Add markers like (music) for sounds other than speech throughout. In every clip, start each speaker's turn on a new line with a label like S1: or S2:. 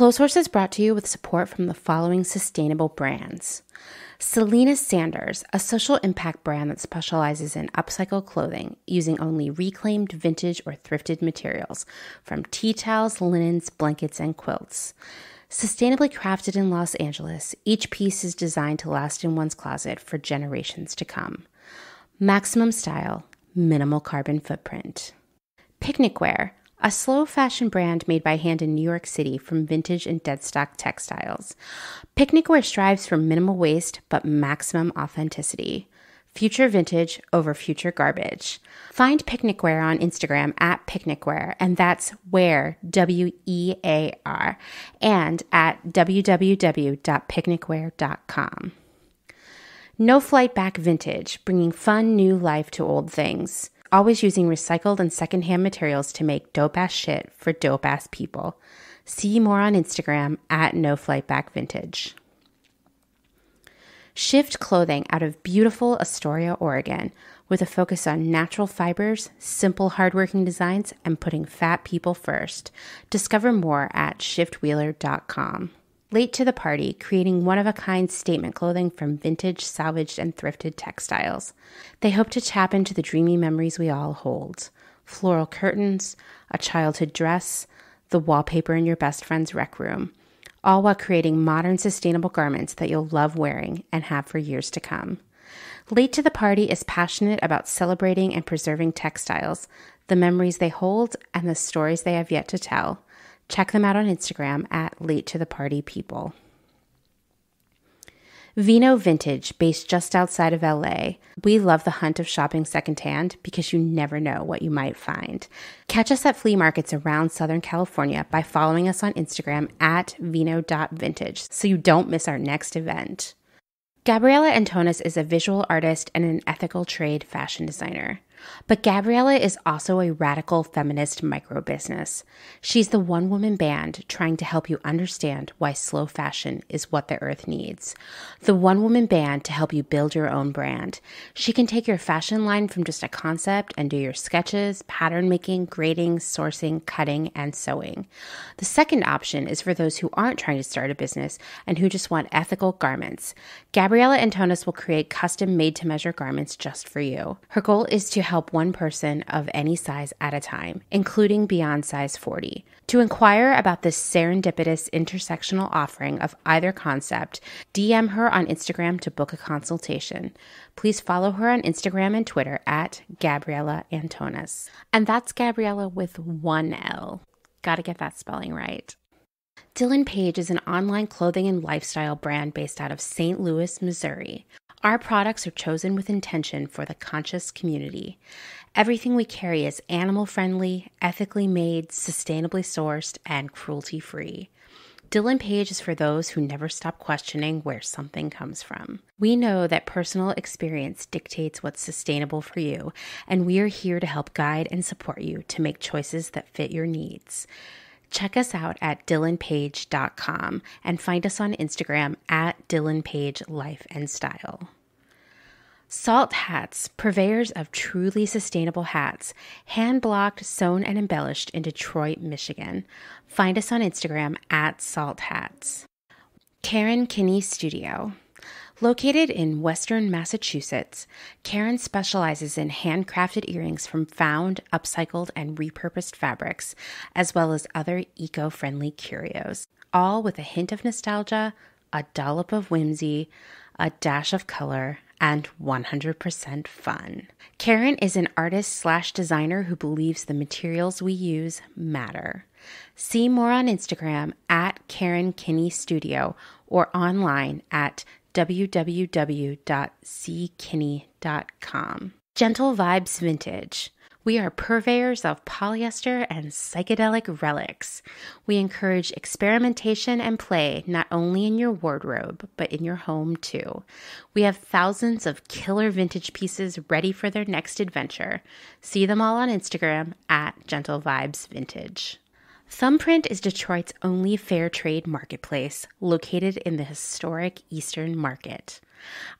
S1: Clotheshorse is brought to you with support from the following sustainable brands. Selena Sanders, a social impact brand that specializes in upcycled clothing using only reclaimed, vintage, or thrifted materials from tea towels, linens, blankets, and quilts. Sustainably crafted in Los Angeles, each piece is designed to last in one's closet for generations to come. Maximum style, minimal carbon footprint. Picnic Wear, a slow fashion brand made by hand in New York City from vintage and deadstock textiles. Picnic Wear strives for minimal waste but maximum authenticity. Future vintage over future garbage. Find Picnic Wear on Instagram at Picnic Wear, and that's where, W E A R, and at www.picnicwear.com. No Flight Back Vintage, bringing fun new life to old things always using recycled and secondhand materials to make dope ass shit for dope ass people. See more on Instagram at No Flight Back Vintage. Shift clothing out of beautiful Astoria, Oregon, with a focus on natural fibers, simple, hardworking designs, and putting fat people first. Discover more at shiftwheeler.com. Late to the party, creating one of a kind statement clothing from vintage, salvaged, and thrifted textiles. They hope to tap into the dreamy memories we all hold floral curtains, a childhood dress, the wallpaper in your best friend's rec room, all while creating modern, sustainable garments that you'll love wearing and have for years to come. Late to the Party is passionate about celebrating and preserving textiles, the memories they hold, and the stories they have yet to tell. Check them out on Instagram at Late to the Party People. Vino Vintage, based just outside of LA. We love the hunt of shopping secondhand because you never know what you might find. Catch us at flea markets around Southern California by following us on Instagram at vino.vintage so you don't miss our next event. Gabriela Antonis is a visual artist and an ethical trade fashion designer. But Gabriela is also a radical feminist micro business. She's the one woman band trying to help you understand why slow fashion is what the earth needs. The one woman band to help you build your own brand. She can take your fashion line from just a concept and do your sketches, pattern making, grading, sourcing, cutting, and sewing. The second option is for those who aren't trying to start a business and who just want ethical garments. Gabriela Antonis will create custom made to measure garments just for you. Her goal is to help one person of any size at a time, including beyond size 40. To inquire about this serendipitous intersectional offering of either concept, DM her on Instagram to book a consultation. Please follow her on Instagram and Twitter at Gabriela Antonis. And that's Gabriela with one L. Gotta get that spelling right. Dylan Page is an online clothing and lifestyle brand based out of St. Louis, Missouri. Our products are chosen with intention for the conscious community. Everything we carry is animal friendly, ethically made, sustainably sourced, and cruelty free. Dylan Page is for those who never stop questioning where something comes from. We know that personal experience dictates what's sustainable for you, and we are here to help guide and support you to make choices that fit your needs. Check us out at dylanpage.com and find us on Instagram at dylanpage life and style. Salt Hats, purveyors of truly sustainable hats, hand blocked, sewn, and embellished in Detroit, Michigan. Find us on Instagram at Salt Hats. Karen Kinney Studio. Located in Western Massachusetts, Karen specializes in handcrafted earrings from found, upcycled, and repurposed fabrics, as well as other eco friendly curios, all with a hint of nostalgia, a dollop of whimsy, a dash of color, and 100% fun. Karen is an artist slash designer who believes the materials we use matter. See more on Instagram at Karen Kinney Studio or online at www.ckinney.com. Gentle Vibes Vintage. We are purveyors of polyester and psychedelic relics. We encourage experimentation and play not only in your wardrobe, but in your home too. We have thousands of killer vintage pieces ready for their next adventure. See them all on Instagram at Gentle Vibes Vintage. Thumbprint is Detroit's only fair trade marketplace, located in the historic Eastern Market.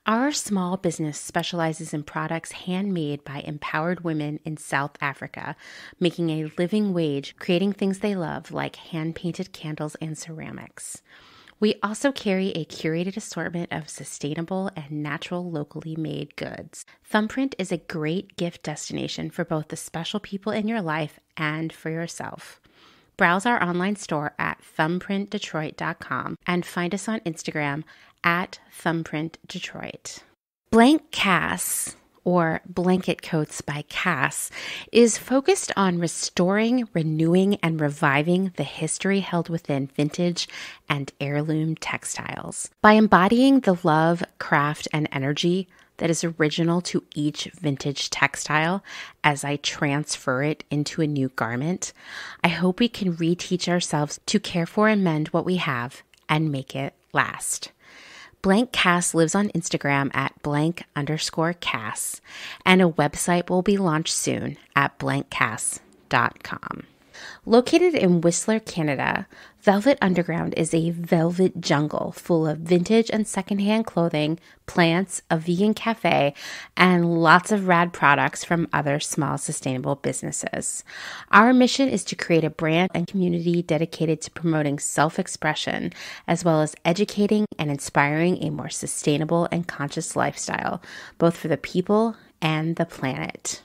S1: Our small business specializes in products handmade by empowered women in South Africa, making a living wage creating things they love, like hand painted candles and ceramics. We also carry a curated assortment of sustainable and natural locally made goods. Thumbprint is a great gift destination for both the special people in your life and for yourself. Browse our online store at thumbprintdetroit.com and find us on Instagram at thumbprintdetroit. Blank Cass or Blanket Coats by Cass, is focused on restoring, renewing, and reviving the history held within vintage and heirloom textiles. By embodying the love, craft, and energy that is original to each vintage textile as I transfer it into a new garment, I hope we can reteach ourselves to care for and mend what we have and make it last. Blank Cass lives on Instagram at blank underscore Cass, and a website will be launched soon at blankcass.com. Located in Whistler, Canada, Velvet Underground is a velvet jungle full of vintage and secondhand clothing, plants, a vegan cafe, and lots of rad products from other small sustainable businesses. Our mission is to create a brand and community dedicated to promoting self expression, as well as educating and inspiring a more sustainable and conscious lifestyle, both for the people and the planet.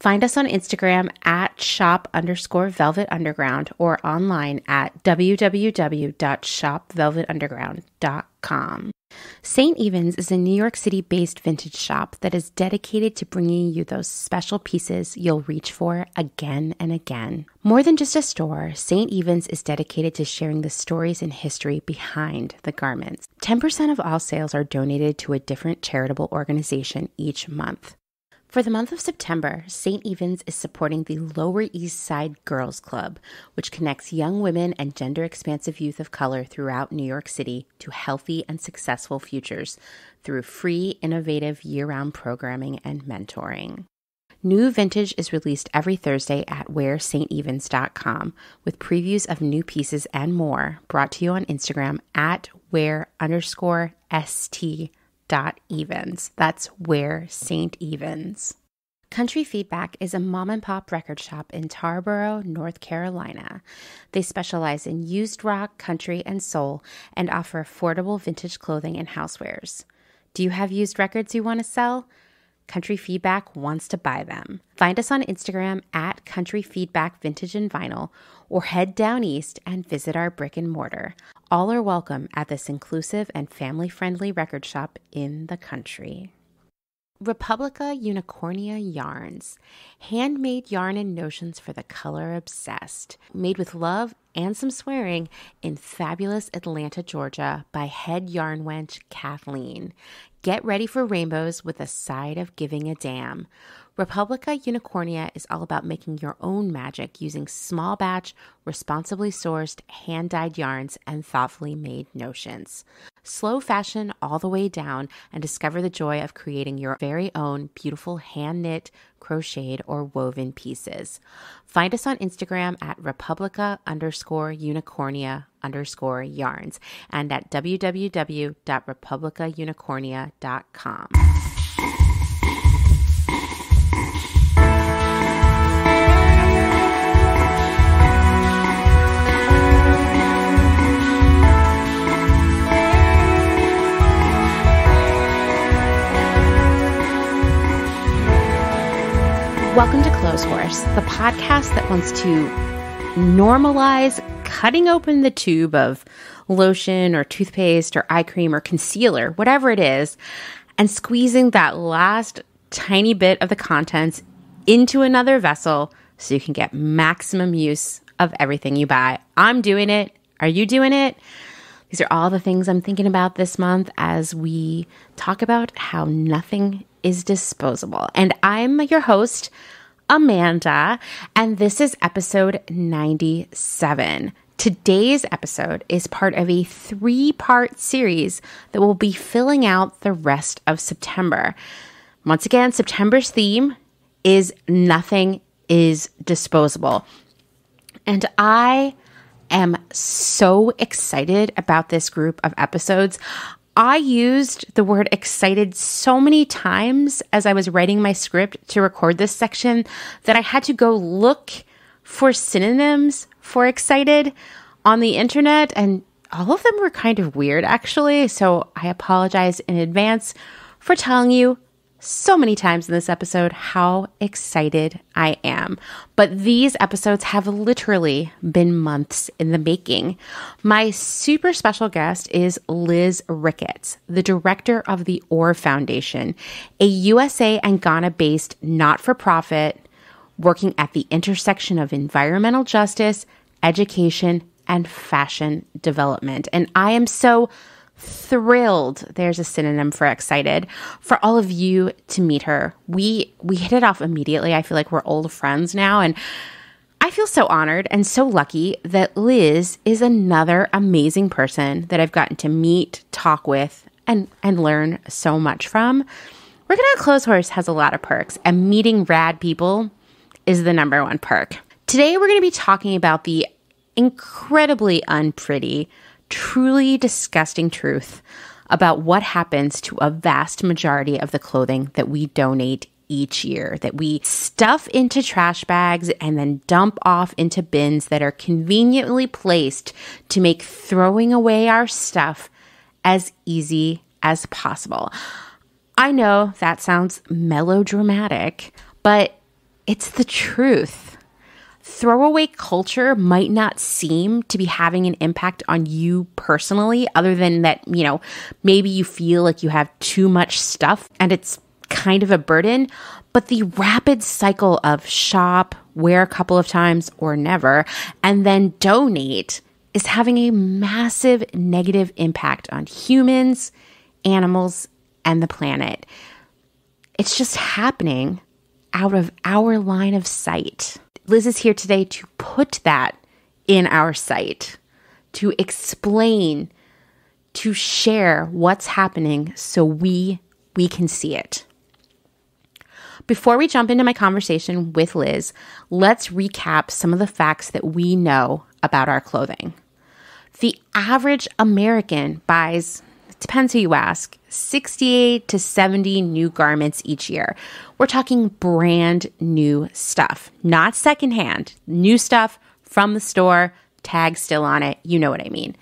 S1: Find us on Instagram at shop underscore velvet underground or online at www.shopvelvetunderground.com. St. Evans is a New York City based vintage shop that is dedicated to bringing you those special pieces you'll reach for again and again. More than just a store, St. Evans is dedicated to sharing the stories and history behind the garments. 10% of all sales are donated to a different charitable organization each month. For the month of September, St. Evans is supporting the Lower East Side Girls Club, which connects young women and gender expansive youth of color throughout New York City to healthy and successful futures through free, innovative year round programming and mentoring. New vintage is released every Thursday at wearstevens.com with previews of new pieces and more brought to you on Instagram at wear underscore st Dot Evens. That's where St. Evens. Country Feedback is a mom and pop record shop in Tarboro, North Carolina. They specialize in used rock, country, and soul and offer affordable vintage clothing and housewares. Do you have used records you want to sell? Country Feedback wants to buy them. Find us on Instagram at Country Feedback Vintage and Vinyl or head down east and visit our brick and mortar. All are welcome at this inclusive and family friendly record shop in the country. Republica Unicornia Yarns, handmade yarn and notions for the color obsessed, made with love and some swearing in fabulous Atlanta, Georgia by head yarn wench Kathleen. Get ready for rainbows with a side of giving a damn. Republica Unicornia is all about making your own magic using small batch, responsibly sourced, hand dyed yarns and thoughtfully made notions. Slow fashion all the way down and discover the joy of creating your very own beautiful hand knit, crocheted, or woven pieces. Find us on Instagram at Republica underscore unicornia underscore yarns and at www.republicaunicornia.com. Welcome to Clotheshorse, the podcast that wants to normalize cutting open the tube of lotion or toothpaste or eye cream or concealer, whatever it is, and squeezing that last tiny bit of the contents into another vessel so you can get maximum use of everything you buy. I'm doing it. Are you doing it? These are all the things I'm thinking about this month as we talk about how nothing is disposable. And I'm your host, Amanda, and this is episode 97. Today's episode is part of a three part series that will be filling out the rest of September. Once again, September's theme is nothing is disposable. And I am so excited about this group of episodes. I used the word excited so many times as I was writing my script to record this section that I had to go look for synonyms for excited on the internet, and all of them were kind of weird actually. So I apologize in advance for telling you so many times in this episode how excited I am. But these episodes have literally been months in the making. My super special guest is Liz Ricketts, the director of the OR Foundation, a USA and Ghana based not for profit working at the intersection of environmental justice, education, and fashion development. And I am so thrilled. There's a synonym for excited. For all of you to meet her. We we hit it off immediately. I feel like we're old friends now and i feel so honored and so lucky that liz is another amazing person that i've gotten to meet talk with and and learn so much from. Working at clotheshorse has a lot of perks and meeting rad people is the number one perk. Today we're going to be talking about the incredibly unpretty truly disgusting truth about what happens to a vast majority of the clothing that we donate each year that we stuff into trash bags and then dump off into bins that are conveniently placed to make throwing away our stuff as easy as possible. I know that sounds melodramatic, but it's the truth throwaway culture might not seem to be having an impact on you personally, other than that, you know, maybe you feel like you have too much stuff and it's kind of a burden. But the rapid cycle of shop, wear a couple of times or never, and then donate is having a massive negative impact on humans, animals, and the planet. It's just happening out of our line of sight. Liz is here today to put that in our sight, to explain, to share what's happening so we we can see it. Before we jump into my conversation with Liz, let's recap some of the facts that we know about our clothing. The average American buys it depends who you ask, 68 to 70 new garments each year. We're talking brand new stuff, not secondhand, new stuff from the store, tag still on it. You know what I mean.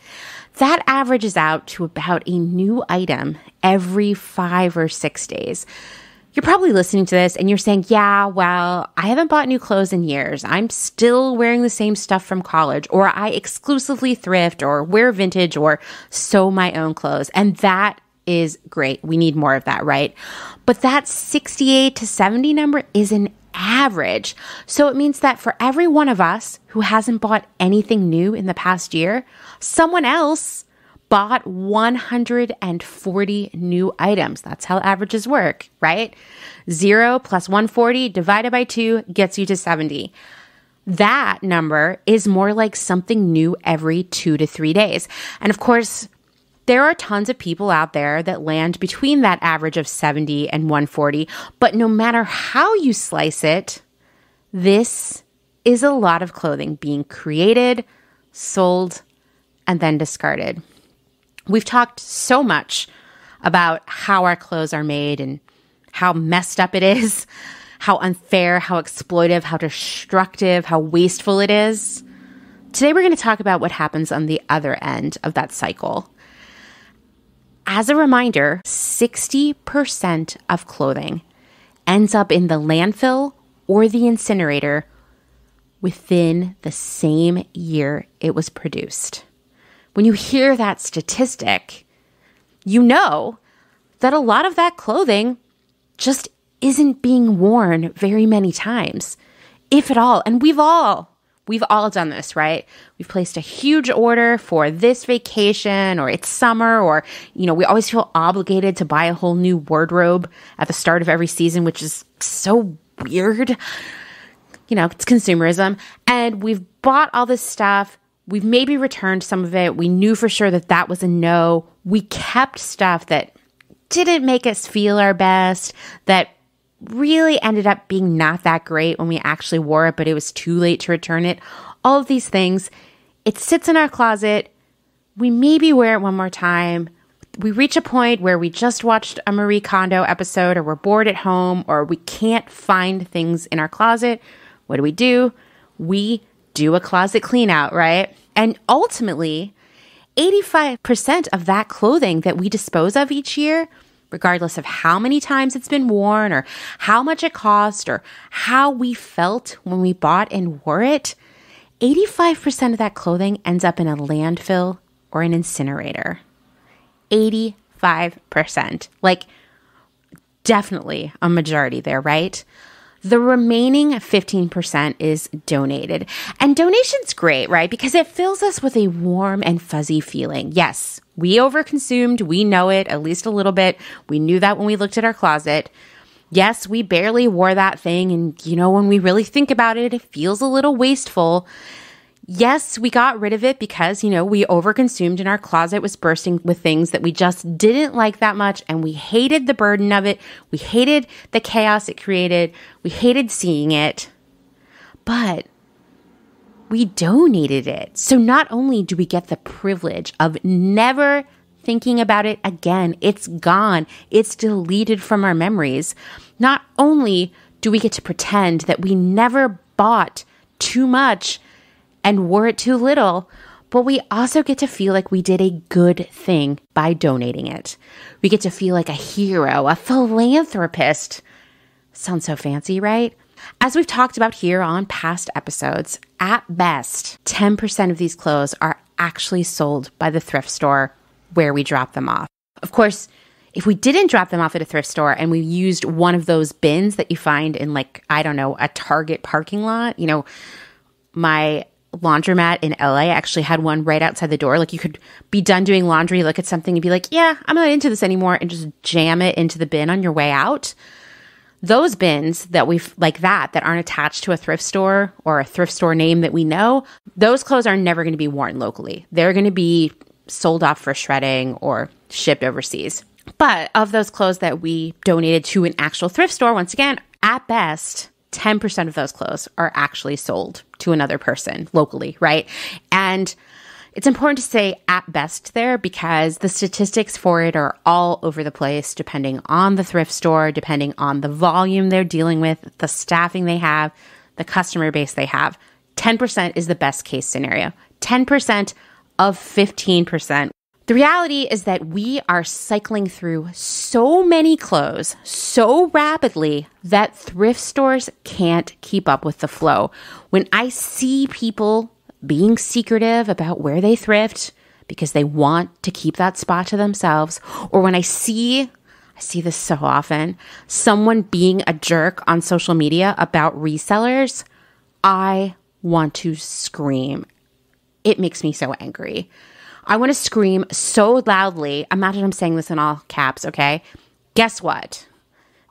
S1: That averages out to about a new item every five or six days. You're probably listening to this and you're saying, yeah, well, I haven't bought new clothes in years. I'm still wearing the same stuff from college, or I exclusively thrift or wear vintage or sew my own clothes. And that is great. We need more of that, right? But that 68 to 70 number is an average. So it means that for every one of us who hasn't bought anything new in the past year, someone else bought 140 new items. That's how averages work, right? Zero plus 140 divided by two gets you to 70. That number is more like something new every two to three days. And of course, there are tons of people out there that land between that average of 70 and 140, but no matter how you slice it, this is a lot of clothing being created, sold, and then discarded. We've talked so much about how our clothes are made and how messed up it (laughs) is, how unfair, how exploitive, how destructive, how wasteful it is. Today, we're going to talk about what happens on the other end of that cycle. As a reminder, 60% of clothing ends up in the landfill or the incinerator within the same year it was produced when you hear that statistic, you know that a lot of that clothing just isn't being worn very many times, if at all. And we've all We've all done this, right? We've placed a huge order for this vacation or it's summer or, you know, we always feel obligated to buy a whole new wardrobe at the start of every season, which is so weird. You know, it's consumerism. And we've bought all this stuff We've maybe returned some of it. We knew for sure that that was a no. We kept stuff that didn't make us feel our best, that really ended up being not that great when we actually wore it, but it was too late to return it. All of these things. It sits in our closet. We maybe wear it one more time. we reach a point where we just watched a Marie Kondo episode or we're bored at home or we can't find things in our closet, what do we do? We do a closet clean out, right? And ultimately, 85% of that clothing that we dispose of each year, regardless of how many times it's been worn or how much it cost or how we felt when we bought and wore it, 85% of that clothing ends up in a landfill or an incinerator. 85%. Like, definitely a majority there, right? The remaining 15% is donated. And donation's great, right? Because it fills us with a warm and fuzzy feeling. Yes, we overconsumed. We know it at least a little bit. We knew that when we looked at our closet. Yes, we barely wore that thing. And, you know, when we really think about it, it feels a little wasteful. Yes, we got rid of it because, you know, we overconsumed and our closet was bursting with things that we just didn't like that much and we hated the burden of it. We hated the chaos it created. We hated seeing it. But we donated it. So not only do we get the privilege of never thinking about it again, it's gone, it's deleted from our memories. Not only do we get to pretend that we never bought too much and wore it too little, but we also get to feel like we did a good thing by donating it. We get to feel like a hero, a philanthropist. Sounds so fancy, right? As we've talked about here on past episodes, at best, 10% of these clothes are actually sold by the thrift store where we drop them off. Of course, if we didn't drop them off at a thrift store and we used one of those bins that you find in, like, I don't know, a Target parking lot, you know, my laundromat in LA I actually had one right outside the door. Like you could be done doing laundry, look at something and be like, yeah, I'm not into this anymore, and just jam it into the bin on your way out. Those bins that we've like that, that aren't attached to a thrift store or a thrift store name that we know, those clothes are never going to be worn locally. They're going to be sold off for shredding or shipped overseas. But of those clothes that we donated to an actual thrift store, once again, at best, 10% of those clothes are actually sold to another person locally, right? And it's important to say at best there because the statistics for it are all over the place, depending on the thrift store, depending on the volume they're dealing with, the staffing they have, the customer base they have. 10% is the best case scenario. 10% of 15% the reality is that we are cycling through so many clothes so rapidly that thrift stores can't keep up with the flow. When I see people being secretive about where they thrift because they want to keep that spot to themselves, or when I see I see this so often, someone being a jerk on social media about resellers, I want to scream. It makes me so angry. I want to scream so loudly. Imagine I'm saying this in all caps, okay? Guess what?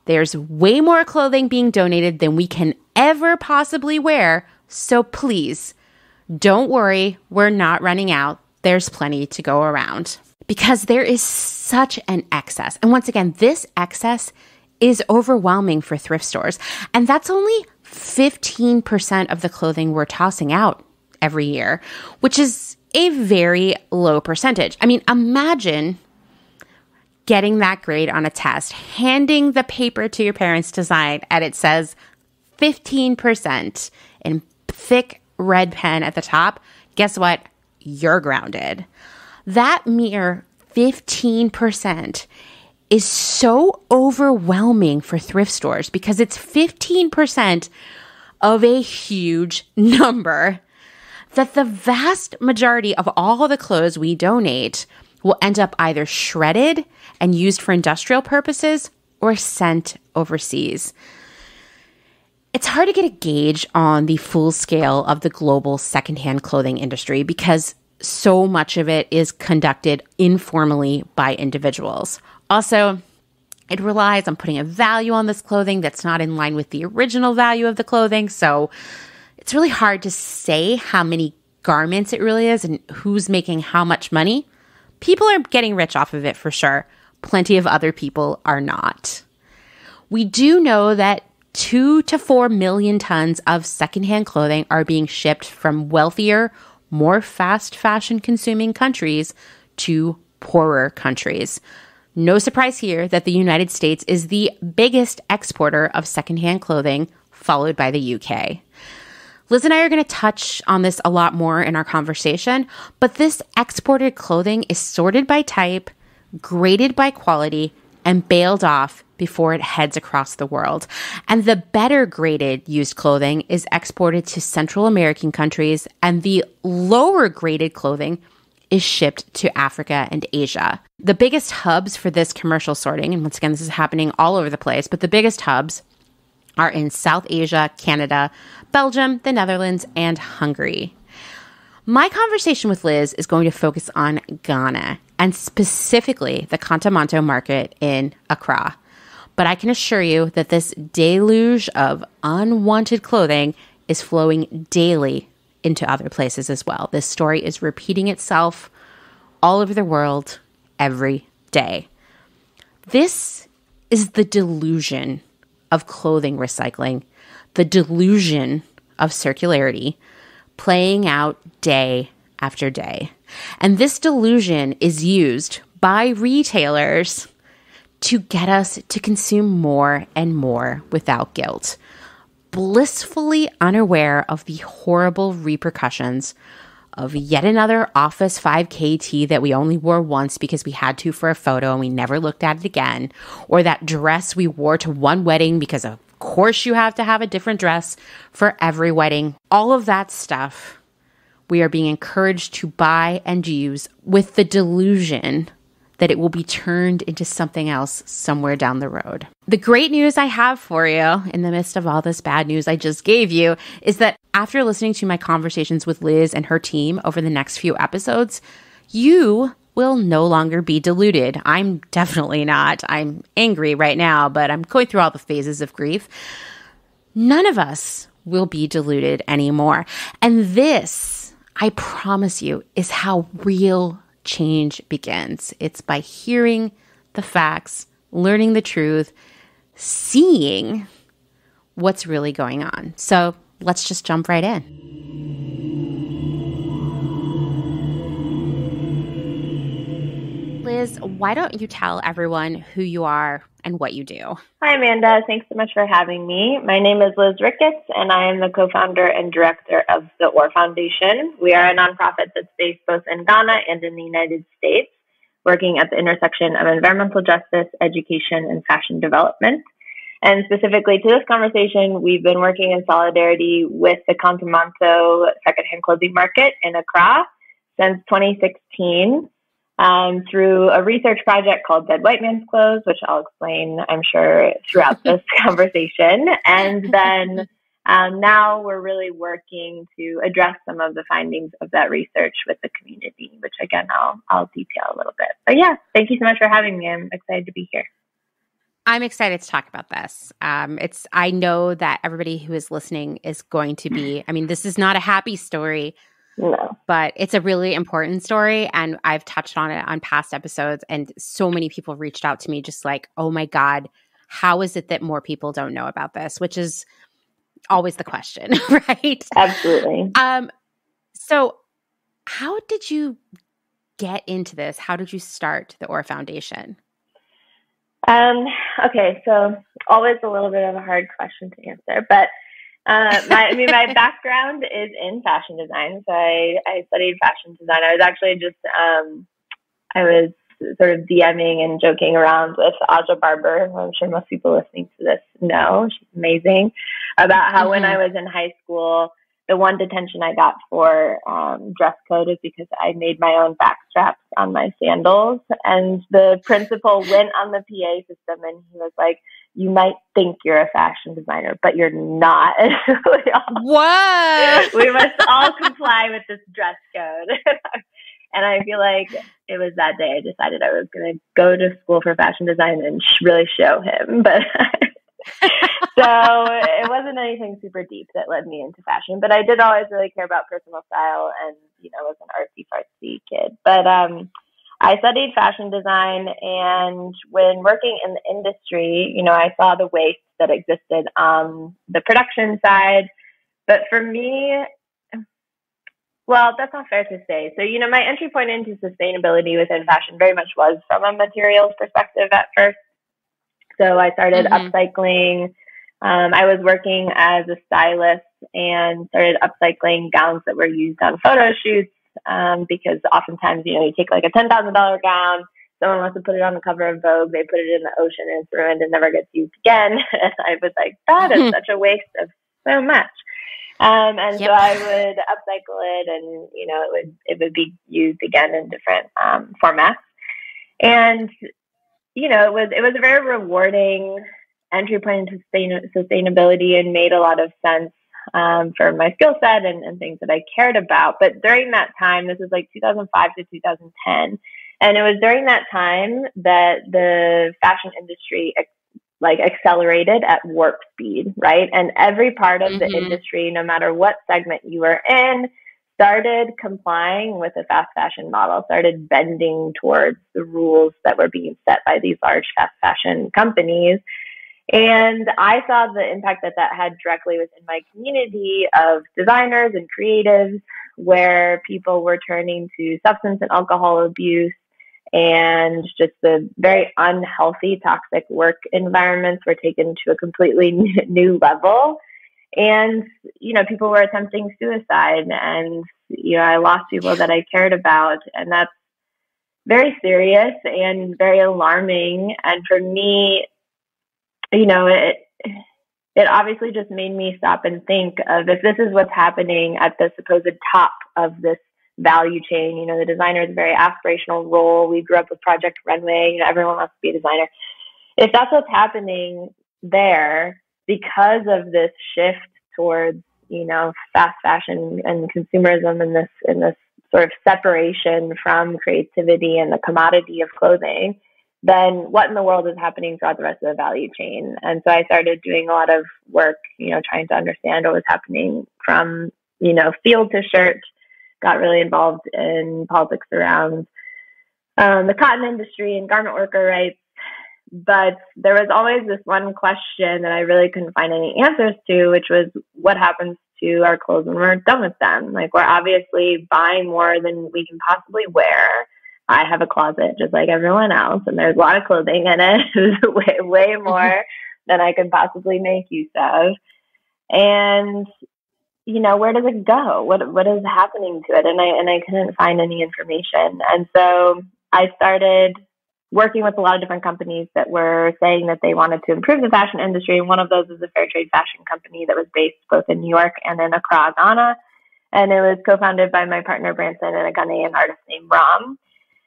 S1: There's way more clothing being donated than we can ever possibly wear. So please, don't worry, we're not running out. There's plenty to go around because there is such an excess. And once again, this excess is overwhelming for thrift stores. And that's only 15% of the clothing we're tossing out every year, which is a very low percentage. I mean, imagine getting that grade on a test, handing the paper to your parents to sign, and it says 15% in thick red pen at the top. Guess what? You're grounded. That mere 15% is so overwhelming for thrift stores because it's 15% of a huge (laughs) number that the vast majority of all the clothes we donate will end up either shredded and used for industrial purposes or sent overseas. It's hard to get a gauge on the full scale of the global secondhand clothing industry because so much of it is conducted informally by individuals. Also, it relies on putting a value on this clothing that's not in line with the original value of the clothing. So it's really hard to say how many garments it really is and who's making how much money. People are getting rich off of it for sure. Plenty of other people are not. We do know that two to four million tons of secondhand clothing are being shipped from wealthier, more fast fashion consuming countries to poorer countries. No surprise here that the United States is the biggest exporter of secondhand clothing, followed by the UK. Liz and I are going to touch on this a lot more in our conversation, but this exported clothing is sorted by type, graded by quality, and baled off before it heads across the world. And the better graded used clothing is exported to Central American countries, and the lower graded clothing is shipped to Africa and Asia. The biggest hubs for this commercial sorting, and once again, this is happening all over the place, but the biggest hubs are in South Asia, Canada, Belgium, the Netherlands, and Hungary. My conversation with Liz is going to focus on Ghana and specifically the Kantamanto market in Accra. But I can assure you that this deluge of unwanted clothing is flowing daily into other places as well. This story is repeating itself all over the world every day. This is the delusion of clothing recycling, the delusion of circularity playing out day after day. And this delusion is used by retailers to get us to consume more and more without guilt blissfully unaware of the horrible repercussions of yet another Office 5KT that we only wore once because we had to for a photo and we never looked at it again, or that dress we wore to one wedding because of course you have to have a different dress for every wedding. All of that stuff we are being encouraged to buy and use with the delusion that it will be turned into something else somewhere down the road. The great news I have for you in the midst of all this bad news I just gave you is that after listening to my conversations with Liz and her team over the next few episodes, you will no longer be deluded. I'm definitely not. I'm angry right now, but I'm going through all the phases of grief. None of us will be deluded anymore. And this, I promise you, is how real change begins. It's by hearing the facts, learning the truth, seeing what's really going on. So let's just jump right in. Liz, why don't you tell everyone who you are and what you do?
S2: Hi, Amanda. Thanks so much for having me. My name is Liz Ricketts, and I am the co founder and director of the OR Foundation. We are a nonprofit that's based both in Ghana and in the United States, working at the intersection of environmental justice, education, and fashion development. And specifically to this conversation, we've been working in solidarity with the Kantamanto secondhand clothing market in Accra since 2016 um, through a research project called Dead White Man's Clothes, which I'll explain, I'm sure, throughout (laughs) this conversation. And then um, now we're really working to address some of the findings of that research with the community, which again, I'll, I'll detail a little bit. But yeah, thank you so much for having me. I'm excited to be here.
S1: I'm excited to talk about this. Um, it's I know that everybody who is listening is going to be. I mean, this is not a happy story
S2: no.
S1: But it's a really important story. And I've touched on it on past episodes. And so many people reached out to me just like, oh my God, how is it that more people don't know about this? Which is always the question, (laughs) right?
S2: Absolutely.
S1: Um, so how did you get into this? How did you start the OR Foundation?
S2: Um, okay, so always a little bit of a hard question to answer, but uh, my, I mean, my background is in fashion design. So I, I studied fashion design. I was actually just, um, I was sort of DMing and joking around with Aja Barber, who I'm sure most people listening to this know. She's amazing. About how mm-hmm. when I was in high school, the one detention I got for um, dress code is because I made my own back straps on my sandals. And the principal went on the PA system and he was like, you might think you're a fashion designer, but you're not. (laughs)
S1: what?
S2: we must all comply with this dress code. (laughs) and I feel like it was that day I decided I was going to go to school for fashion design and really show him. (laughs) But so it wasn't anything super deep that led me into fashion, but I did always really care about personal style and, you know, was an artsy fartsy kid. But um, I studied fashion design and when working in the industry, you know, I saw the waste that existed on the production side. But for me, Well, that's not fair to say. So, you know, my entry point into sustainability within fashion very much was from a materials perspective at first. So I started mm-hmm. upcycling. Um, I was working as a stylist and started upcycling gowns that were used on photo shoots um, because oftentimes, you know, you take like a $10,000 gown, someone wants to put it on the cover of Vogue, they put it in the ocean and it's ruined and never gets used again. (laughs) and I was like, that is (laughs) such a waste of so much. Um, and yep. so I would upcycle it, and you know, it would it would be used again in different um, formats. And you know, it was it was a very rewarding entry point into sustain- sustainability, and made a lot of sense um, for my skill set and, and things that I cared about. But during that time, this was like 2005 to 2010. And it was during that time that the fashion industry like accelerated at warp speed, right? And every part of mm-hmm. the industry, no matter what segment you were in, started complying with the fast fashion model, started bending towards the rules that were being set by these large fast fashion companies. And I saw the impact that that had directly within my community of designers and creatives, where people were turning to substance and alcohol abuse and just the very unhealthy, toxic work environments were taken to a completely (laughs) new level. And, you know, people were attempting suicide, and, you know, I lost people that I cared about, and that's very serious and very alarming. And for me, you know, it, it obviously just made me stop and think of if this is what's happening at the supposed top of this value chain. You know, the designer is a very aspirational role. We grew up with Project Runway. You know, everyone wants to be a designer. If that's what's happening there, because of this shift towards you know fast fashion and consumerism and this in this sort of separation from creativity and the commodity of clothing, then what in the world is happening throughout the rest of the value chain? And so I started doing a lot of work, you know, trying to understand what was happening from, you know, field to shirt got really involved in politics around um, the cotton industry and garment worker rights. But there was always this one question that I really couldn't find any answers to, which was what happens to our clothes when we're done with them? Like, we're obviously buying more than we can possibly wear. I have a closet just like everyone else, and there's a lot of clothing in it, (laughs) way, way mm-hmm. more than I could possibly make use of. And you know, where does it go? What what is happening to it? And I and I couldn't find any information. And so I started working with a lot of different companies that were saying that they wanted to improve the fashion industry. And one of those is a fair trade fashion company that was based both in New York and in Accra, Ghana. And it was co-founded by my partner Branson and a Ghanaian artist named Ram.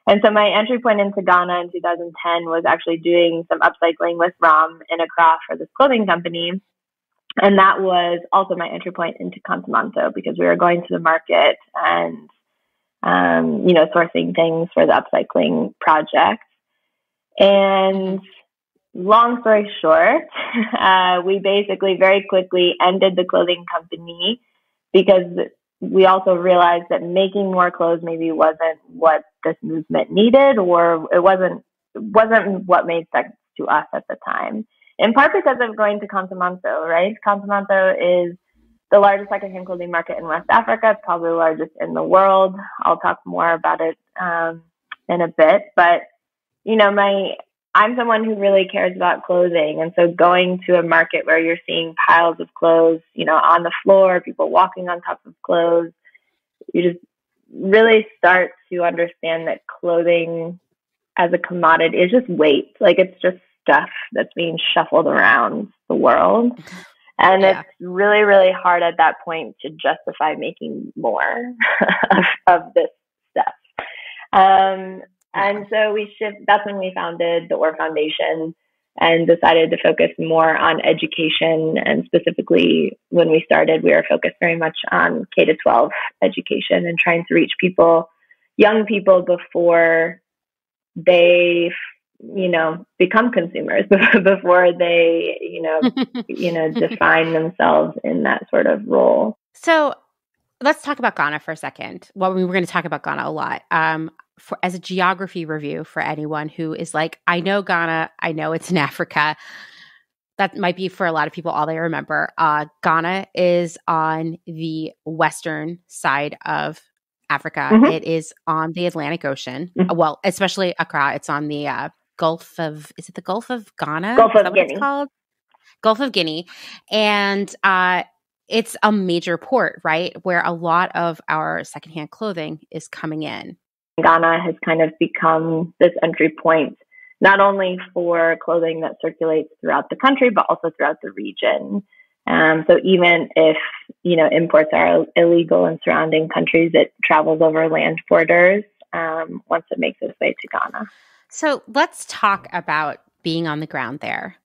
S2: And so my entry point into Ghana in 2010 was actually doing some upcycling with Ram in Accra for this clothing company. And that was also my entry point into Kantamanto because we were going to the market and, um, you know, sourcing things for the upcycling project. And long story short, (laughs) uh, we basically very quickly ended the clothing company because we also realized that making more clothes maybe wasn't what this movement needed or it wasn't wasn't what made sense to us at the time in part because of going to Kantamanto, right? Kantamanto is the largest secondhand clothing market in West Africa. It's probably the largest in the world. I'll talk more about it um, in a bit, but you know, my I'm someone who really cares about clothing, and so going to a market where you're seeing piles of clothes, you know, on the floor, people walking on top of clothes, you just really start to understand that clothing as a commodity is just weight. Like it's just stuff that's being shuffled around the world. (laughs) And yeah. it's really, really hard at that point to justify making more (laughs) of, of, this stuff. Um, and so we shift, that's when we founded the OR Foundation and decided to focus more on education. And specifically, when we started, we were focused very much on K to 12 education and trying to reach people, young people, before they you know become consumers (laughs) before they you know (laughs) you know define themselves in that sort of role.
S1: So let's talk about ghana for a second. Well we were going to talk about ghana a lot. Um for as a geography review for anyone who is like i know ghana i know it's in (laughs) africa that might be for a lot of people all they remember. Uh, Ghana is on the western side of Africa. Mm-hmm. It is on the Atlantic Ocean. Mm-hmm. Well, especially Accra, it's on the uh, Gulf of is it the Gulf of Ghana?
S2: Gulf of Guinea.
S1: called? Gulf of Guinea. And uh, it's a major port, right? Where a lot of our secondhand clothing is coming in.
S2: Ghana has kind of become this entry point, not only for clothing that circulates throughout the country, but also throughout the region. Um, so even if you know imports are illegal in surrounding countries, it travels over land borders um, once it makes its way to Ghana.
S1: So let's talk about being on the ground there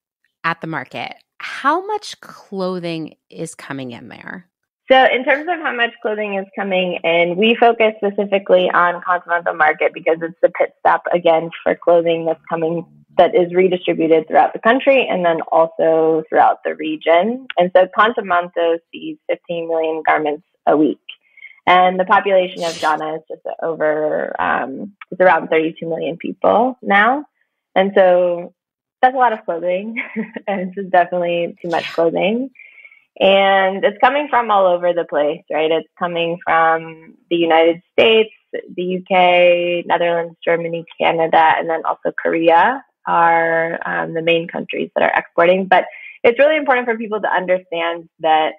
S1: at the market. How much clothing is coming in there?
S2: So, in terms of how much clothing is coming in, we focus specifically on Kantamanto market because it's the pit stop again for clothing that's coming that is redistributed throughout the country and then also throughout the region. And so, Kantamanto sees 15 million garments a week. And the population of Ghana is just over, um, it's around 32 million people now. And so that's a lot of clothing. (laughs) and it's definitely too much clothing. And it's coming from all over the place, right? It's coming from the United States, the UK, Netherlands, Germany, Canada, and then also Korea are um, the main countries that are exporting. But it's really important for people to understand that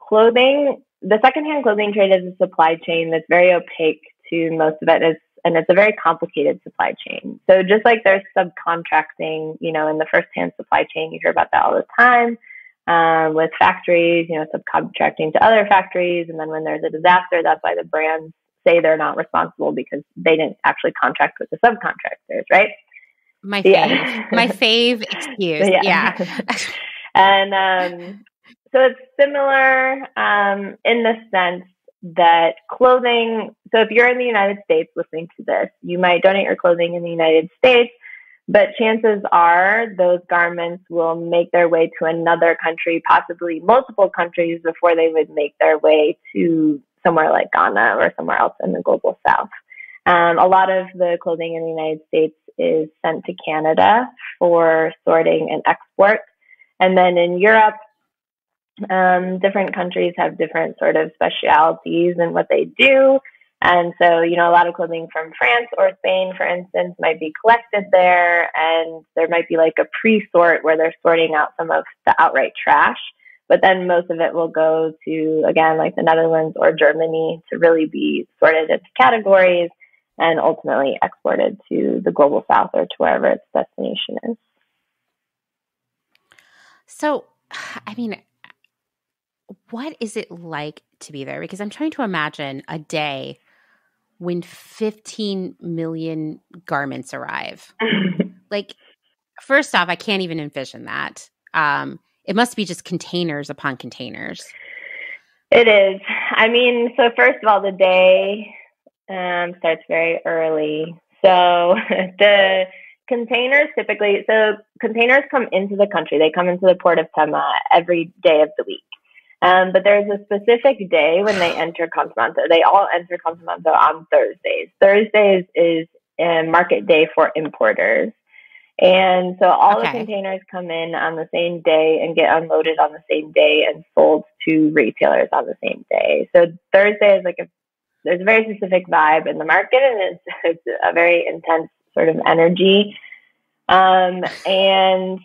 S2: clothing the secondhand clothing trade is a supply chain that's very opaque to most of it is and it's a very complicated supply chain. So just like there's subcontracting, you know, in the first-hand supply chain, you hear about that all the time um, with factories, you know, subcontracting to other factories, and then when there's a disaster, that's why the brands say they're not responsible because they didn't actually contract with the subcontractors, right?
S1: My fave, yeah. my (laughs) fave excuse, yeah. yeah. (laughs)
S2: and um, so it's similar um, in the sense that clothing. So if you're in the United States listening to this, you might donate your clothing in the United States, but chances are those garments will make their way to another country, possibly multiple countries, before they would make their way to somewhere like Ghana or somewhere else in the global south. Um, a lot of the clothing in the United States is sent to Canada for sorting and export. And then in Europe, um, different countries have different sort of specialities in what they do. And so, you know, a lot of clothing from France or Spain, for instance, might be collected there. And there might be like a pre sort where they're sorting out some of the outright trash. But then most of it will go to, again, like the Netherlands or Germany to really be sorted into categories and ultimately exported to the global south or to wherever its destination is.
S1: So, I mean, what is it like to be there? Because I'm trying to imagine a day when 15 million garments arrive. (laughs) like, first off, I can't even envision that. Um, it must be just containers upon containers.
S2: It is. I mean, so first of all, the day um, starts very early. So (laughs) the containers typically, so containers come into the country. They come into the port of Tema every day of the week. Um, but there's a specific day when they enter Kantamanto. They all enter Kantamanto on Thursdays. Thursdays is a market day for importers. And so all okay. the containers come in on the same day and get unloaded on the same day and sold to retailers on the same day. So Thursday is like a there's a very specific vibe in the market and it's, (laughs) it's a very intense sort of energy. Um, and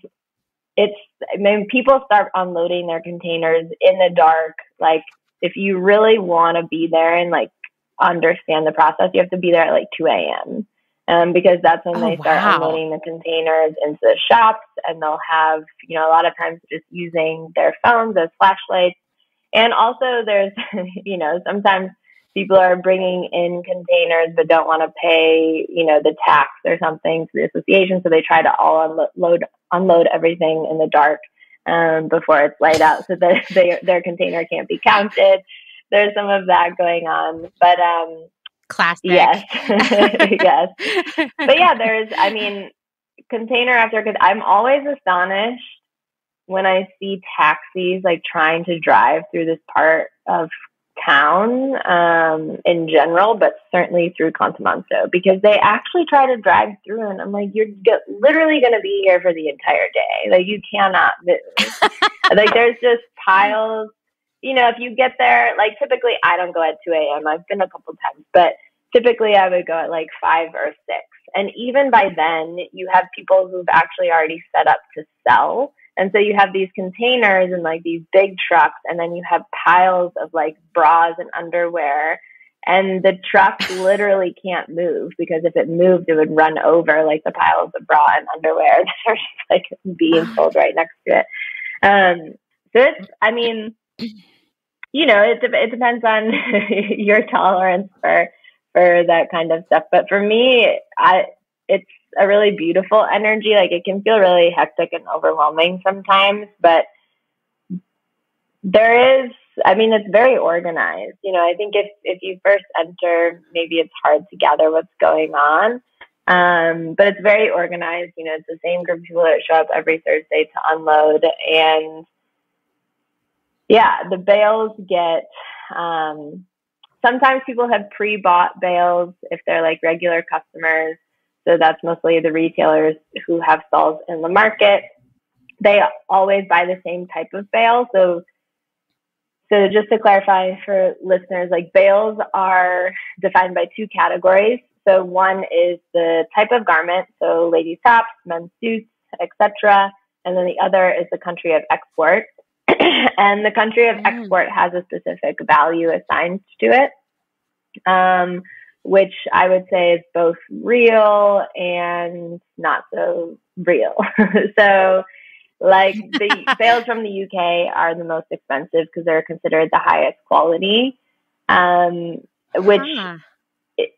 S2: it's I mean people start unloading their containers in the dark. Like if you really want to be there and like understand the process, you have to be there at like two a.m. Um, because that's when oh, they start wow. unloading the containers into the shops, and they'll have you know a lot of times just using their phones as flashlights, and also there's (laughs) you know sometimes people are bringing in containers but don't want to pay, you know, the tax or something to the association. So they try to all unload, unload everything in the dark um, before it's laid out so that (laughs) they, their container can't be counted. There's some of that going on, but, um,
S1: classic.
S2: Yes. (laughs) yes. But yeah, (laughs) there's, I mean, container after, because I'm always astonished when I see taxis like trying to drive through this part of town um, in general, but certainly through Kantamanto because they actually try to drive through, and I'm like, you're literally going to be here for the entire day. Like you cannot move. (laughs) like there's just piles. You know, if you get there, like typically I don't go at 2 a.m. I've been a couple times, but typically I would go at like five or six. And even by then, you have people who've actually already set up to sell. And so you have these containers and like these big trucks, and then you have piles of like bras and underwear. And the truck (laughs) literally can't move because if it moved, it would run over like the piles of bra and underwear (laughs) that are just like being (sighs) sold right next to it. Um, so it's, I mean, you know, it, it depends on (laughs) your tolerance for for that kind of stuff. But for me, I it's a really beautiful energy. Like it can feel really hectic and overwhelming sometimes, but there is I mean it's very organized. You know, I think if if you first enter, maybe it's hard to gather what's going on. Um, but it's very organized. You know, it's the same group of people that show up every Thursday to unload. And yeah, the bales get um, sometimes people have pre-bought bales if they're like regular customers. So that's mostly the retailers who have stalls in the market. They always buy the same type of bale. So so just to clarify for listeners, like bales are defined by two categories. So one is the type of garment, so ladies tops, men's suits, etc. And then the other is the country of export. (clears throat) and the country of mm. export has a specific value assigned to it, um, which I would say is both real and not so real. (laughs) so, like the (laughs) bales from the UK are the most expensive because they're considered the highest quality, um, which huh. it,